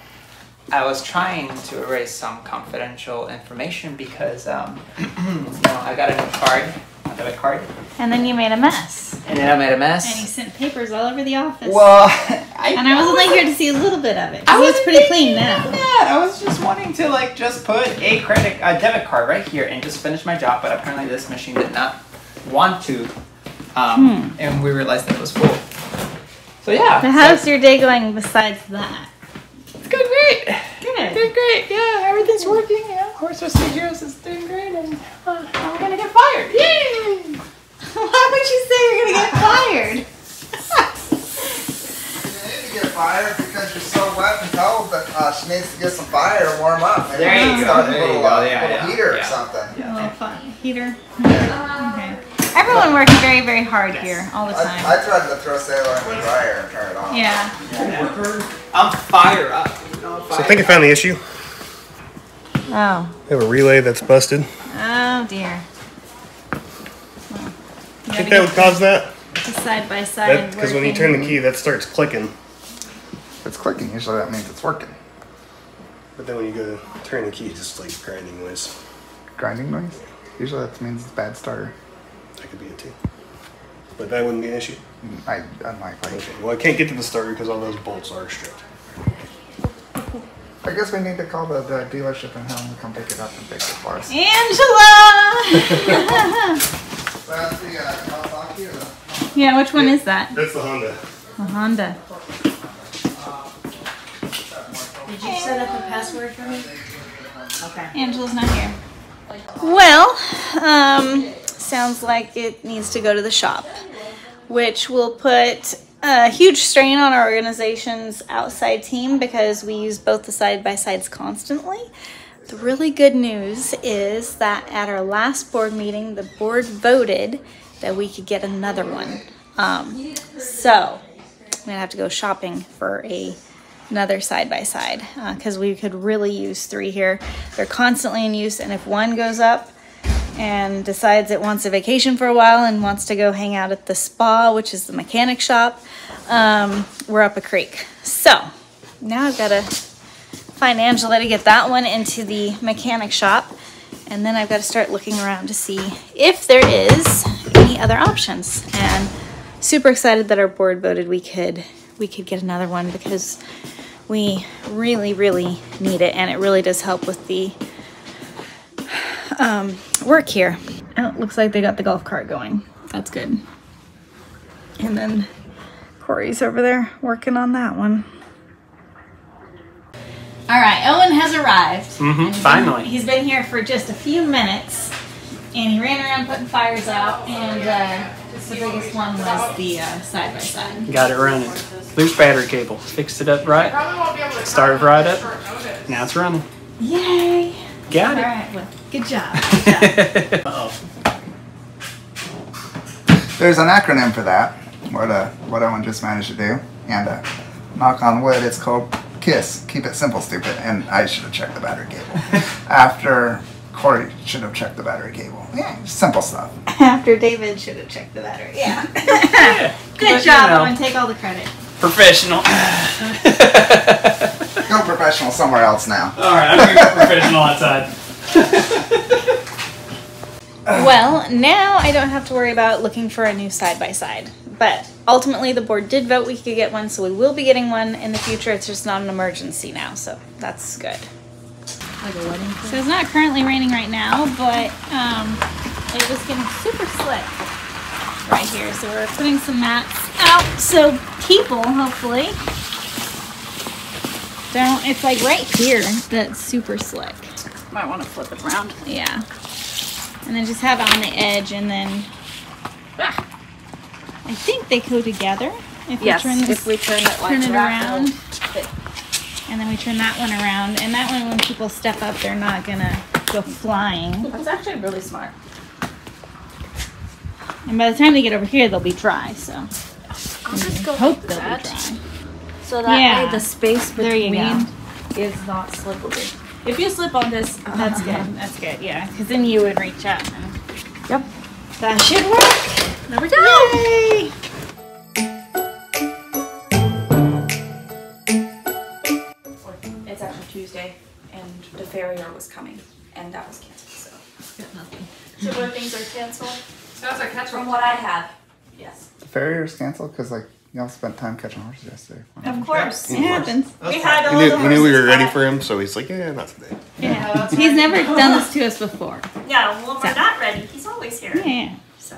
I was trying to erase some confidential information because, um, (clears throat) you know, I got a new card, a debit card, And then you made a mess. and then I made a mess. And you sent papers all over the office. Well, (laughs) and I was only here to see a little bit of it. I was pretty clean now. Yeah, I was just wanting to like just put a credit, a debit card right here and just finish my job, but apparently this machine did not want to, um, and we realized that it was full. So yeah. So how's your day going besides that? It's going great. Good. Doing great. Yeah, everything's working. Yeah, Horse Rescue Heroes is doing great, and uh, I'm gonna get fired. Yay! (laughs) Why would you say you're gonna get fired? to get fired because you're so wet and cold that uh, she needs to get some fire to warm up. Maybe There you start go, a there you go, uh, yeah, little yeah, heater or yeah. something. A little fun heater. Okay. Everyone works very, very hard here all the time. I, I tried to throw Sailor in the dryer and turn it off. Yeah. I'm fire up. So I think I found the issue. Oh. We have a relay that's busted. Oh dear. I think that would cause that. The side by side. Because when you turn the key, that starts clicking. If it's clicking, usually that means it's working. But then when you go to turn the key, it's just like grinding noise. Grinding noise? Usually that means it's a bad starter. That could be it too. But that wouldn't be an issue. I, unlikely. Okay. Well, I can't get to the starter because all those bolts are stripped. I guess we need to call the, the dealership and Helm to come pick it up and fix it for us. Angela! (laughs) That's the uh, Kawasaki or the- yeah, which one is that? That's the Honda. The Honda. Did you set up a password for me? Okay. Angela's not here. Well, um, sounds like it needs to go to the shop, which will put a huge strain on our organization's outside team because we use both the side by sides constantly. The really good news is that at our last board meeting, the board voted that we could get another one. Um, so I'm gonna have to go shopping for a another side by side because we could really use three here. They're constantly in use, and if one goes up and decides it wants a vacation for a while and wants to go hang out at the spa, which is the mechanic shop, um, we're up a creek. So now I've got to find Angela to get that one into the mechanic shop. And then I've got to start looking around to see if there is any other options. And super excited that our board voted we could we could get another one because we really really need it and it really does help with the um, work here. Oh, it looks like they got the golf cart going. That's good. And then Corey's over there working on that one. All right, Owen has arrived. Mm-hmm. Finally. He's been here for just a few minutes, and he ran around putting fires out. And uh, the biggest one was the uh, side by side. Got it running. Loose battery cable. Fixed it up right. Started right up. Now it's running. Yay! Got it. All right, well, (laughs) good job. Uh-oh. There's an acronym for that. What uh, what Owen just managed to do, and uh, knock on wood, it's called KISS. Keep it simple, stupid. And I should have checked the battery cable (laughs) after Corey should have checked the battery cable. Yeah, simple stuff. After David should have checked the battery. Yeah. (laughs) good But, job, you know. Owen. Take all the credit. Professional. Go professional somewhere else now. All right, I'm gonna go professional outside. (laughs) Well, now I don't have to worry about looking for a new side by side. But ultimately, the board did vote we could get one, so we will be getting one in the future. It's just not an emergency now, so that's good. So it's not currently raining right now, but um, it was getting super slick right here. So we're putting some mats out so people, hopefully, don't. It's like right here that's super slick. Might want to flip it around. Yeah. And then just have it on the edge, and then ah, I think they go together. If Yes, we turn this, if we turn it like turn it around, and then we turn that one around, and that one when people step up, they're not gonna go flying. That's actually really smart. And by the time they get over here, they'll be dry. So I'll just go hope they'll that. be dry. So that Yeah. way the space between is not slippery. If you slip on this, That's good. Uh-huh. That's good. Yeah, because then you would reach up. Yep. That should work. There we go. Yay! It's actually Tuesday, and the farrier was coming, and that was canceled. So. So both things are canceled. Sounds like catch From what I have, yes. The farrier's canceled because like y'all spent time catching horses yesterday. Of course. It happens. We had all We knew, the we knew we were ready back. for him, so he's like, yeah, not today. Yeah. (laughs) He's never done this to us before. Yeah, well, we're not ready. He's always here. Yeah. So,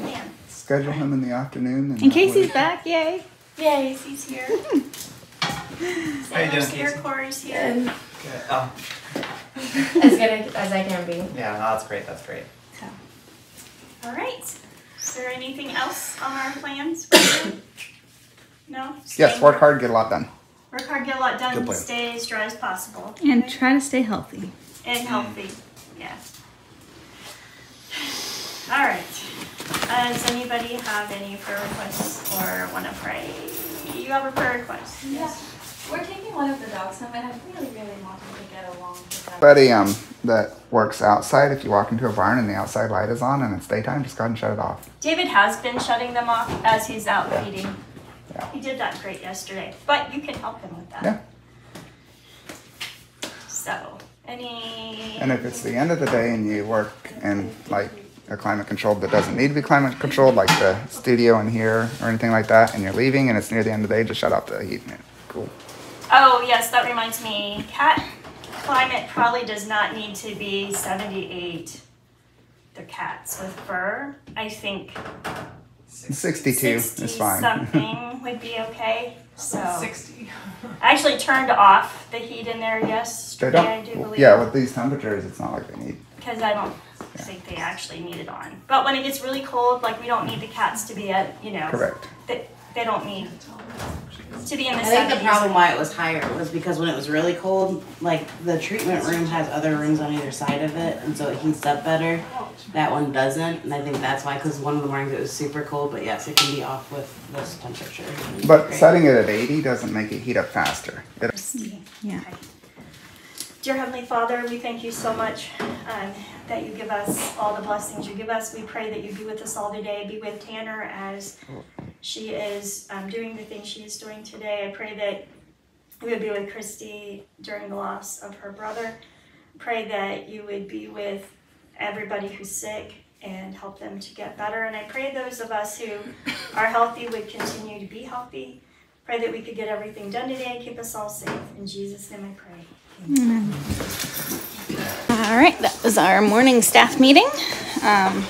man. Schedule him in the afternoon. And uh, In that case way- he's back, yay. Yay, he's here. (laughs) How you doing, Sam's here, Casey? Corey's here. Good. Oh, As good as I can be. yeah, no, that's great. That's great. All right. Is there anything else on our plans? for you? (coughs) No? Yes, work hard, get a lot done. Work hard, get a lot Good done, plan. stay as dry as possible. And try to stay healthy. And healthy, yeah. All right. Uh, Does anybody have any prayer requests or want to pray? You have a prayer request? Yeah. We're taking one of the dogs home, and I really, really want him to get along with them. Buddy um that works outside, if you walk into a barn and the outside light is on and it's daytime, just go ahead and shut it off. David has been shutting them off as he's out Yeah. feeding. Yeah. He did that great yesterday, but you can help him with that. Yeah. So, any? And if it's the end of the day and you work in like a climate controlled that doesn't need to be climate controlled, like the studio in here or anything like that, and you're leaving and it's near the end of the day, just shut off the heat. Man. Cool. Oh, yes, that reminds me. Cat climate probably does not need to be 78. The cats with fur, I think 62 is fine. something (laughs) would be okay. So 60. I actually turned off the heat in there They yesterday. I do believe. yeah, with these temperatures, it's not like they need. because I don't think they actually need it on. But when it gets really cold, like we don't need the cats to be at, you know. Correct. They, they don't need to be in the I think the problem why it was higher was because when it was really cold, like the treatment room has other rooms on either side of it, and so it heats up better. That one doesn't, and I think that's why. Because one of the mornings it was super cold, but yes, it can be off with this temperature. But Great. setting it at 80 doesn't make it heat up faster. It, Yeah. Dear Heavenly Father, we thank you so much um, that you give us all the blessings you give us. We pray that you be with us all today. Be with Tawnee as she is um, doing the things she is doing today. I pray that you would be with Christy during the loss of her brother. Pray that you would be with everybody who's sick and help them to get better. And I pray those of us who are healthy would continue to be healthy. Pray that we could get everything done today. And keep us all safe. In Jesus' name I pray. Amen. All right, that was our morning staff meeting. Um,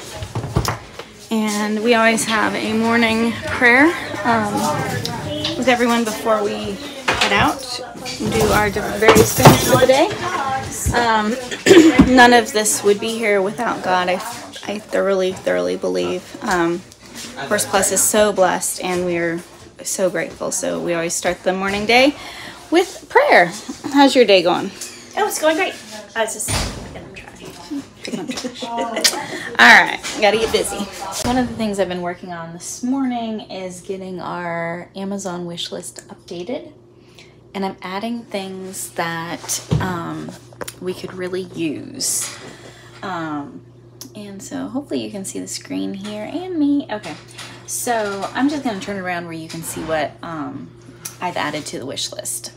and we always have a morning prayer um, with everyone before we head out and do our various things for the day. Um, (clears throat) none of this would be here without God. I, I thoroughly, thoroughly believe. Um, Horse Plus is so blessed, and we're so grateful. So we always start the morning day with prayer. How's your day going? Oh, it's going great. I was just (laughs) All right, gotta get busy. One of the things I've been working on this morning is getting our Amazon wish list updated. And I'm adding things that um, we could really use. Um, and so hopefully you can see the screen here and me. Okay, so I'm just gonna turn around where you can see what um, I've added to the wish list.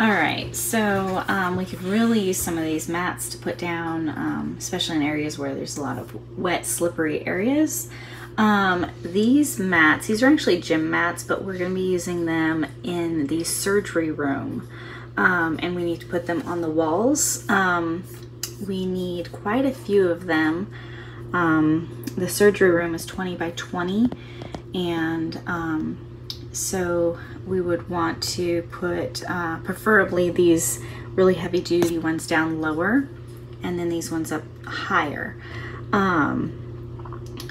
All right, so um, we could really use some of these mats to put down, um, especially in areas where there's a lot of wet, slippery areas. Um, these mats, these are actually gym mats, but we're gonna be using them in the surgery room. Um, and we need to put them on the walls. Um, we need quite a few of them. Um, the surgery room is 20 by 20 and so we would want to put uh, preferably these really heavy duty ones down lower and then these ones up higher. Um,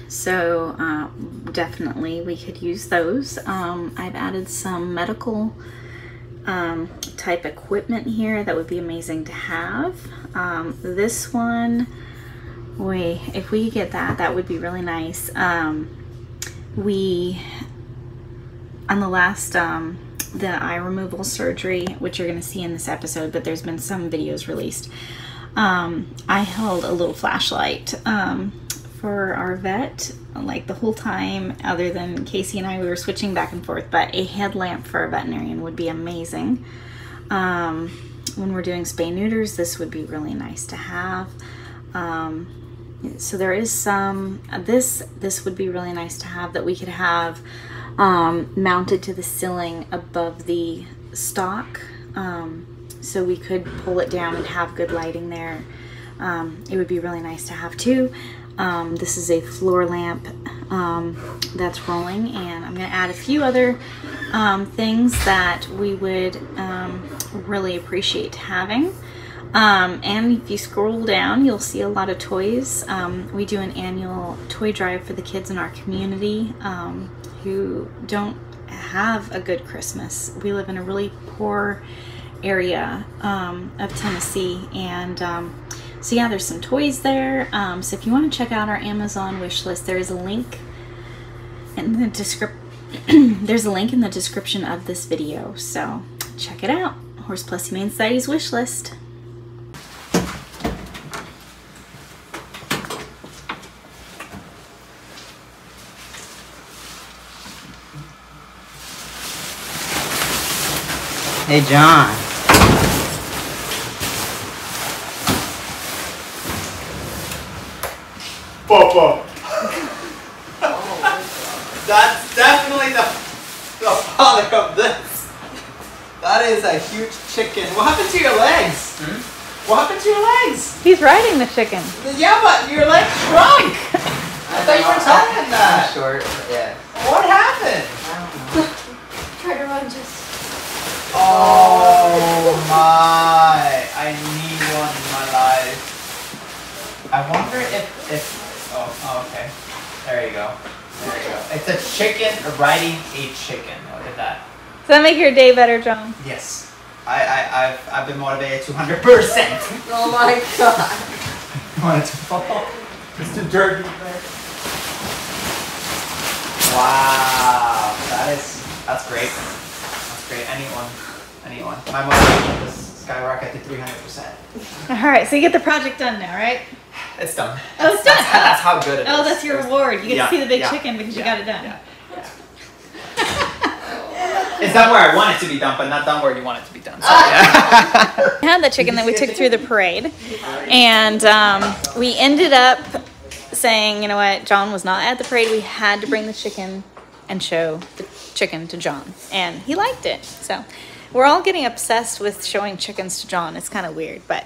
so uh, definitely we could use those. Um, I've added some medical um, type equipment here that would be amazing to have. Um, this one, we if we get that, that would be really nice. Um, we on the last um, the eye removal surgery, which you're going to see in this episode, but there's been some videos released. Um, I held a little flashlight um, for our vet, like the whole time, other than Casey and I, we were switching back and forth, but a headlamp for a veterinarian would be amazing. Um, when we're doing spay neuters, this would be really nice to have. Um, so there is some, this, this would be really nice to have that we could have um, mounted to the ceiling above the stock. Um, so we could pull it down and have good lighting there. Um, it would be really nice to have too. Um, this is a floor lamp um, that's rolling and I'm going to add a few other um, things that we would really appreciate having. Um, and if you scroll down, you'll see a lot of toys. Um, we do an annual toy drive for the kids in our community um, who don't have a good Christmas. We live in a really poor area um, of Tennessee and um, so yeah there's some toys there. Um, so if you want to check out our Amazon wish list there is a link in the description (clears throat) there's a link in the description of this video. So check it out. Horse Plus Humane Society's wish list Hey, John. Popo. (laughs) That's definitely the, the father of this. That is a huge chicken. What happened to your legs? Hmm? What happened to your legs? He's riding the chicken. Yeah, but your leg shrunk. I thought you were telling him that. Short, yeah. What happened? I don't know. Try to run just. Oh my! I need one in my life. I wonder if if oh, oh okay. There you go. There you go. It's a chicken riding a chicken. Look at that. Does that make your day better, John? Yes. I I I've I've been motivated two hundred percent. (laughs) Oh my god. (laughs) You want it to fall? It's too dirty there. Wow, that is that's great. That's great. I need one. I need one. My motivation is skyrocket to three hundred percent. All right, so you get the project done now, right? It's done. Oh, it's done. That's, that's how good it is. Oh, that's your reward. You get Yeah, to see the big yeah, chicken because yeah, you got it done. yeah. It's done where I want it to be done, but not done where you want it to be done. So, yeah. (laughs) We had the chicken that we took through the parade, and um, we ended up saying, you know what, John was not at the parade. We had to bring the chicken and show the chicken to John, and he liked it. So we're all getting obsessed with showing chickens to John. It's kind of weird, but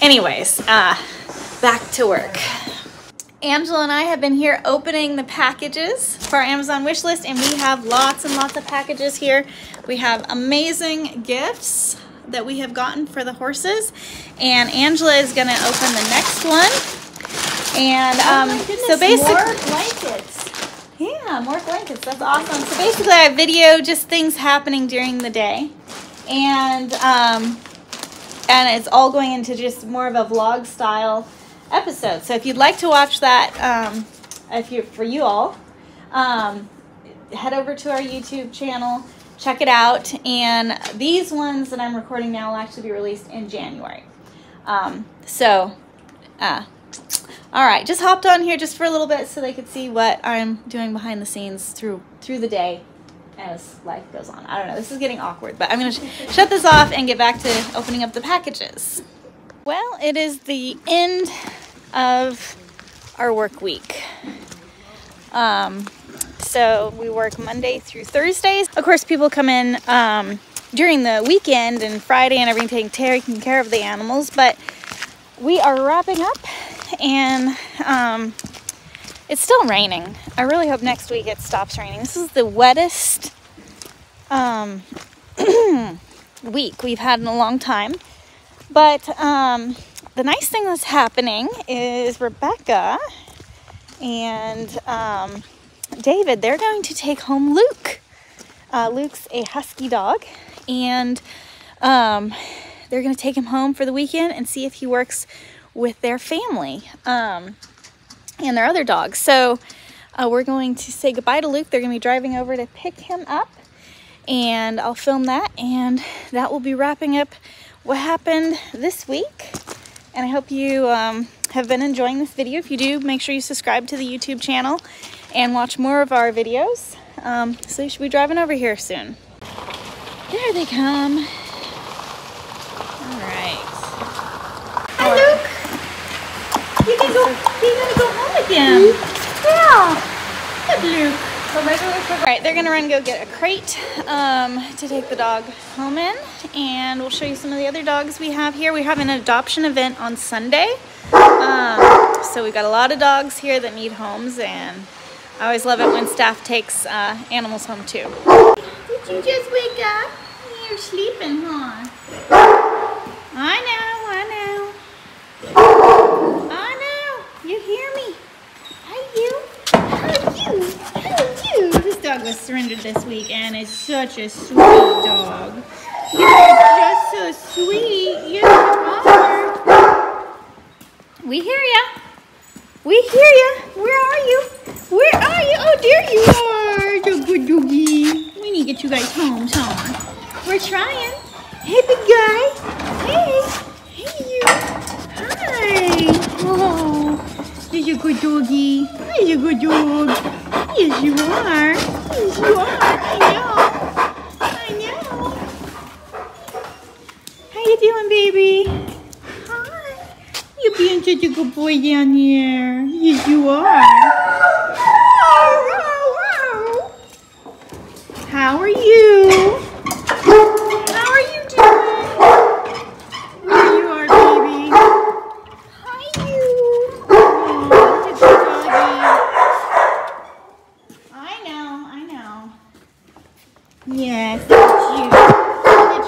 anyways, uh, back to work. Angela and I have been here opening the packages for our Amazon wish list, and we have lots and lots of packages here. We have amazing gifts that we have gotten for the horses, and Angela is going to open the next one. And um, so basically, blankets. Yeah, more blankets. That's awesome. So basically, I video just things happening during the day, and um, and it's all going into just more of a vlog style episode. So if you'd like to watch that, um, if you for you all, um, head over to our YouTube channel, check it out. And these ones that I'm recording now will actually be released in January. Um, so, uh, all right, just hopped on here just for a little bit so they could see what I'm doing behind the scenes through through the day as life goes on. I don't know. This is getting awkward, but I'm going to sh (laughs) shut this off and get back to opening up the packages. Well, it is the end of our work week. Um, so we work Monday through Thursdays. Of course, people come in um, during the weekend and Friday and everything, taking care of the animals, but we are wrapping up and um, it's still raining. I really hope next week it stops raining. This is the wettest um, (clears throat) week we've had in a long time. But um, the nice thing that's happening is Rebecca and um, David, they're going to take home Luke. Uh, Luke's a husky dog, and um, they're going to take him home for the weekend and see if he works with their family um, and their other dogs. So uh, we're going to say goodbye to Luke. They're going to be driving over to pick him up, and I'll film that, and that will be wrapping up what happened this week. And I hope you um, have been enjoying this video. If you do, make sure you subscribe to the YouTube channel and watch more of our videos. Um, so you should be driving over here soon. There they come. All right. Hi, Luke. You can go. You gonna go home with? Yeah. Good, Luke. All right, they're gonna run go get a crate um, to take the dog home in, and we'll show you some of the other dogs we have here. We have an adoption event on Sunday, um, so we've got a lot of dogs here that need homes, and I always love it when staff takes uh, animals home too. Did you just wake up? You're sleeping, huh? I know, I know. I know. You hear me? Hi, you. Hi, you. Hi, you. This dog was surrendered this week, and it's such a sweet dog. You're just so sweet. You are. We hear ya. We hear ya. Where are you? Where are you? Oh, there you are. The good doggy. We need to get you guys home, huh? We're trying. Hey, big guy. Hey. Hey, you. Hi. Oh, there's a good doggy. He's a good dog. Yes, you are. Yes, you are. I know. I know. How you doing, baby? Hi. You're being such a good boy down here. Yes, you are. How are you? How are you doing? There you are, baby. Hi, you. Oh, it's a doggy. I know, I know. Yes, look at you. Look at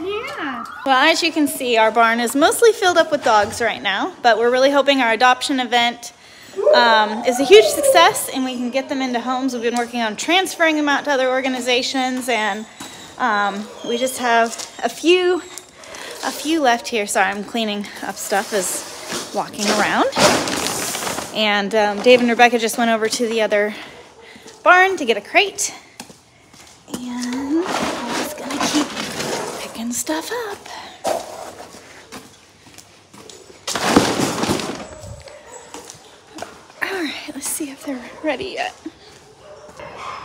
you. Yeah. Well, as you can see, our barn is mostly filled up with dogs right now, but we're really hoping our adoption event um, is a huge success and we can get them into homes. We've been working on transferring them out to other organizations and um, we just have a few a few left here. Sorry, I'm cleaning up stuff as walking around. And um, Dave and Rebecca just went over to the other barn to get a crate. And I'm just gonna keep picking stuff up. All right, let's see if they're ready yet.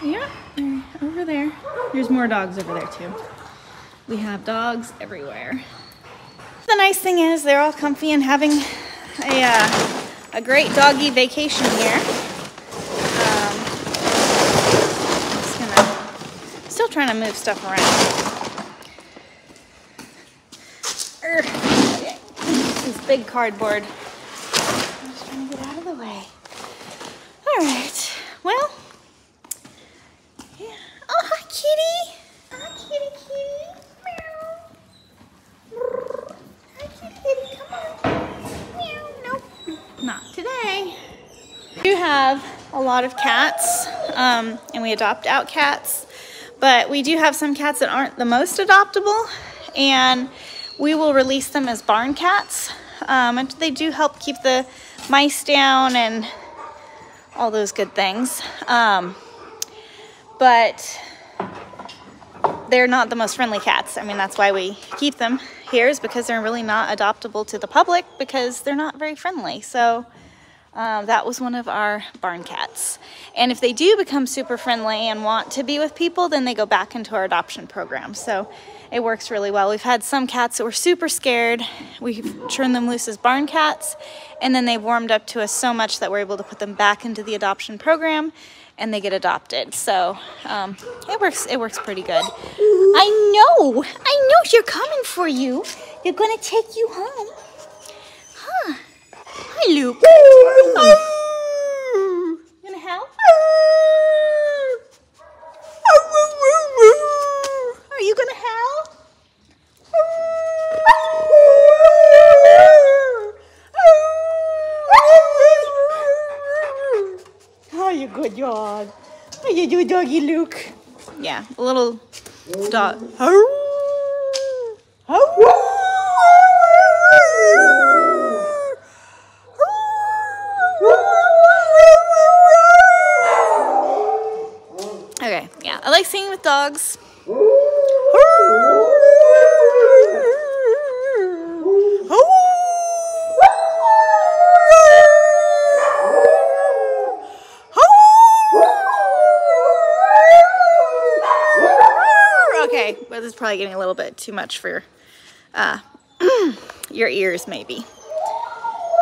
Yeah, they're over there. There's more dogs over there too. We have dogs everywhere. The nice thing is they're all comfy and having a, uh, a great doggy vacation here. Um, just gonna, still trying to move stuff around. Urgh, okay. This big cardboard. I'm just trying to get out of All right. Well. Yeah. Oh, hi, kitty. Hi, kitty, kitty. Meow. Hi, kitty, kitty. Come on. Meow. Nope. Not today. We do have a lot of cats, um, and we adopt out cats, but we do have some cats that aren't the most adoptable, and we will release them as barn cats. Um, and they do help keep the mice down and all those good things. Um, but they're not the most friendly cats. I mean, that's why we keep them here is because they're really not adoptable to the public because they're not very friendly. So um, that was one of our barn cats. And if they do become super friendly and want to be with people, then they go back into our adoption program. So it works really well. We've had some cats that were super scared. We've turned them loose as barn cats, and then they've warmed up to us so much that we're able to put them back into the adoption program and they get adopted. So um, it works. It works pretty good. I know. I know you're coming for you. They're gonna take you home. Huh? Hi, Luke. You um. gonna help? Are you gonna help? Oh, you good dog. Oh, you do, doggy Luke. Yeah, a little dog. Okay, yeah, I like singing with dogs. Okay, but this is probably getting a little bit too much for uh, (clears throat) your ears, maybe.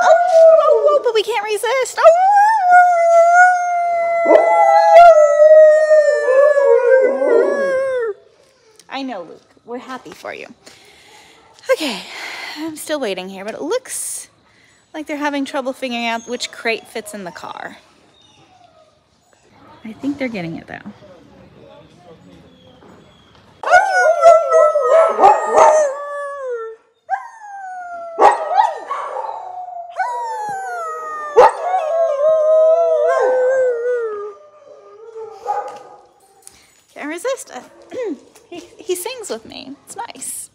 Oh, but we can't resist. I know, Luke. We're happy for you. Okay, I'm still waiting here, but it looks like they're having trouble figuring out which crate fits in the car. I think they're getting it though. Can't resist it. he, sings with me. It's nice.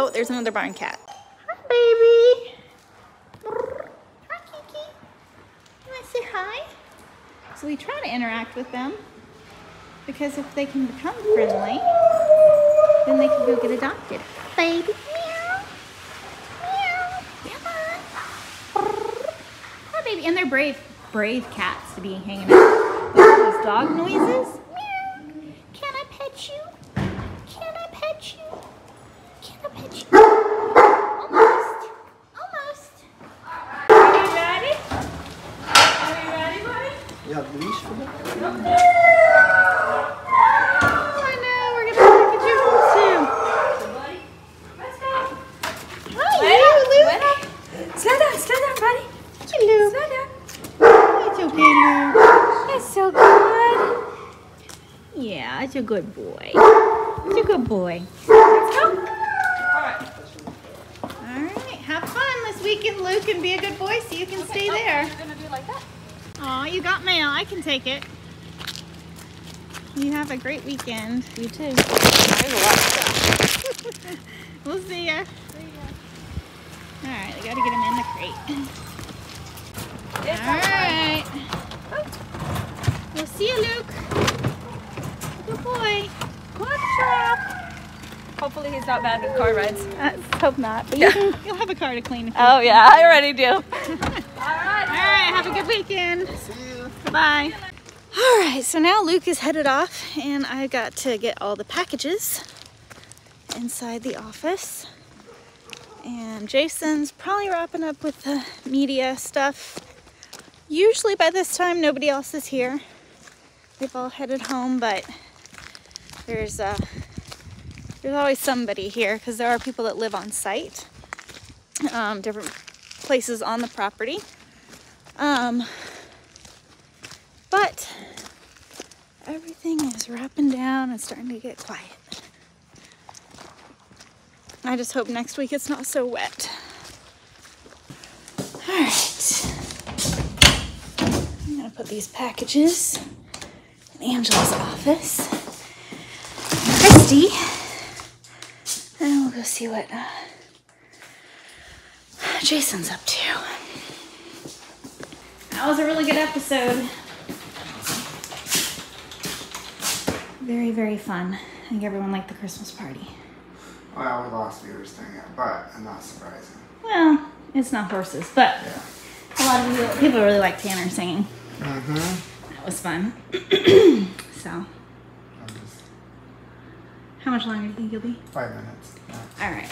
Oh, there's another barn cat. Hi, baby. Hi, Kiki. You want to say hi? So we try to interact with them because if they can become friendly, then they can go get adopted. Baby. Meow. Meow. Come on. Hi, baby. And they're brave, brave cats to be hanging out. With those dog noises. Meow. Can I pet you? Can I pet you? Can I pet you? Almost. Almost. Are you ready? Are you ready, buddy? You have a leash for them? Oh, I know. We're gonna look at your holes too. Hi, you, Luke. Slow down, slow down, buddy. Hello. Slow down. It's okay, Luke. That's so good. Yeah, it's a good boy. It's a good boy. Let's go. All right, have fun this weekend, Luke, and be a good boy so you can stay oh, there. You're gonna do like that? Aw, you got mail. I can take it. You have a great weekend. You too. There's a lot of we'll see ya. All right, I gotta get him in the crate. All right. We'll see you, Luke. Good boy. Good job. Hopefully he's not bad with car rides. Let's hope not. But you, you'll have a car to clean. Oh yeah, I already do. All right, (laughs) alright have a good weekend. See you. Bye. All right, so now Luke is headed off, and I got to get all the packages inside the office. And Jason's probably wrapping up with the media stuff. Usually by this time, nobody else is here. They've all headed home, but there's uh, There's always somebody here because there are people that live on site, um, different places on the property. Um, but everything is wrapping down and starting to get quiet. I just hope next week it's not so wet. All right. I'm gonna put these packages in Angela's office. Christy. And we'll go see what uh, Jason's up to. That was a really good episode. Very, very fun. I think everyone liked the Christmas party. Well, we lost viewers doing it, but I'm not surprising. Well, it's not horses, but a lot of people, people really like Tawnee singing. Mm-hmm. That was fun. (clears throat) so, how much longer do you think you'll be? Five minutes. All right.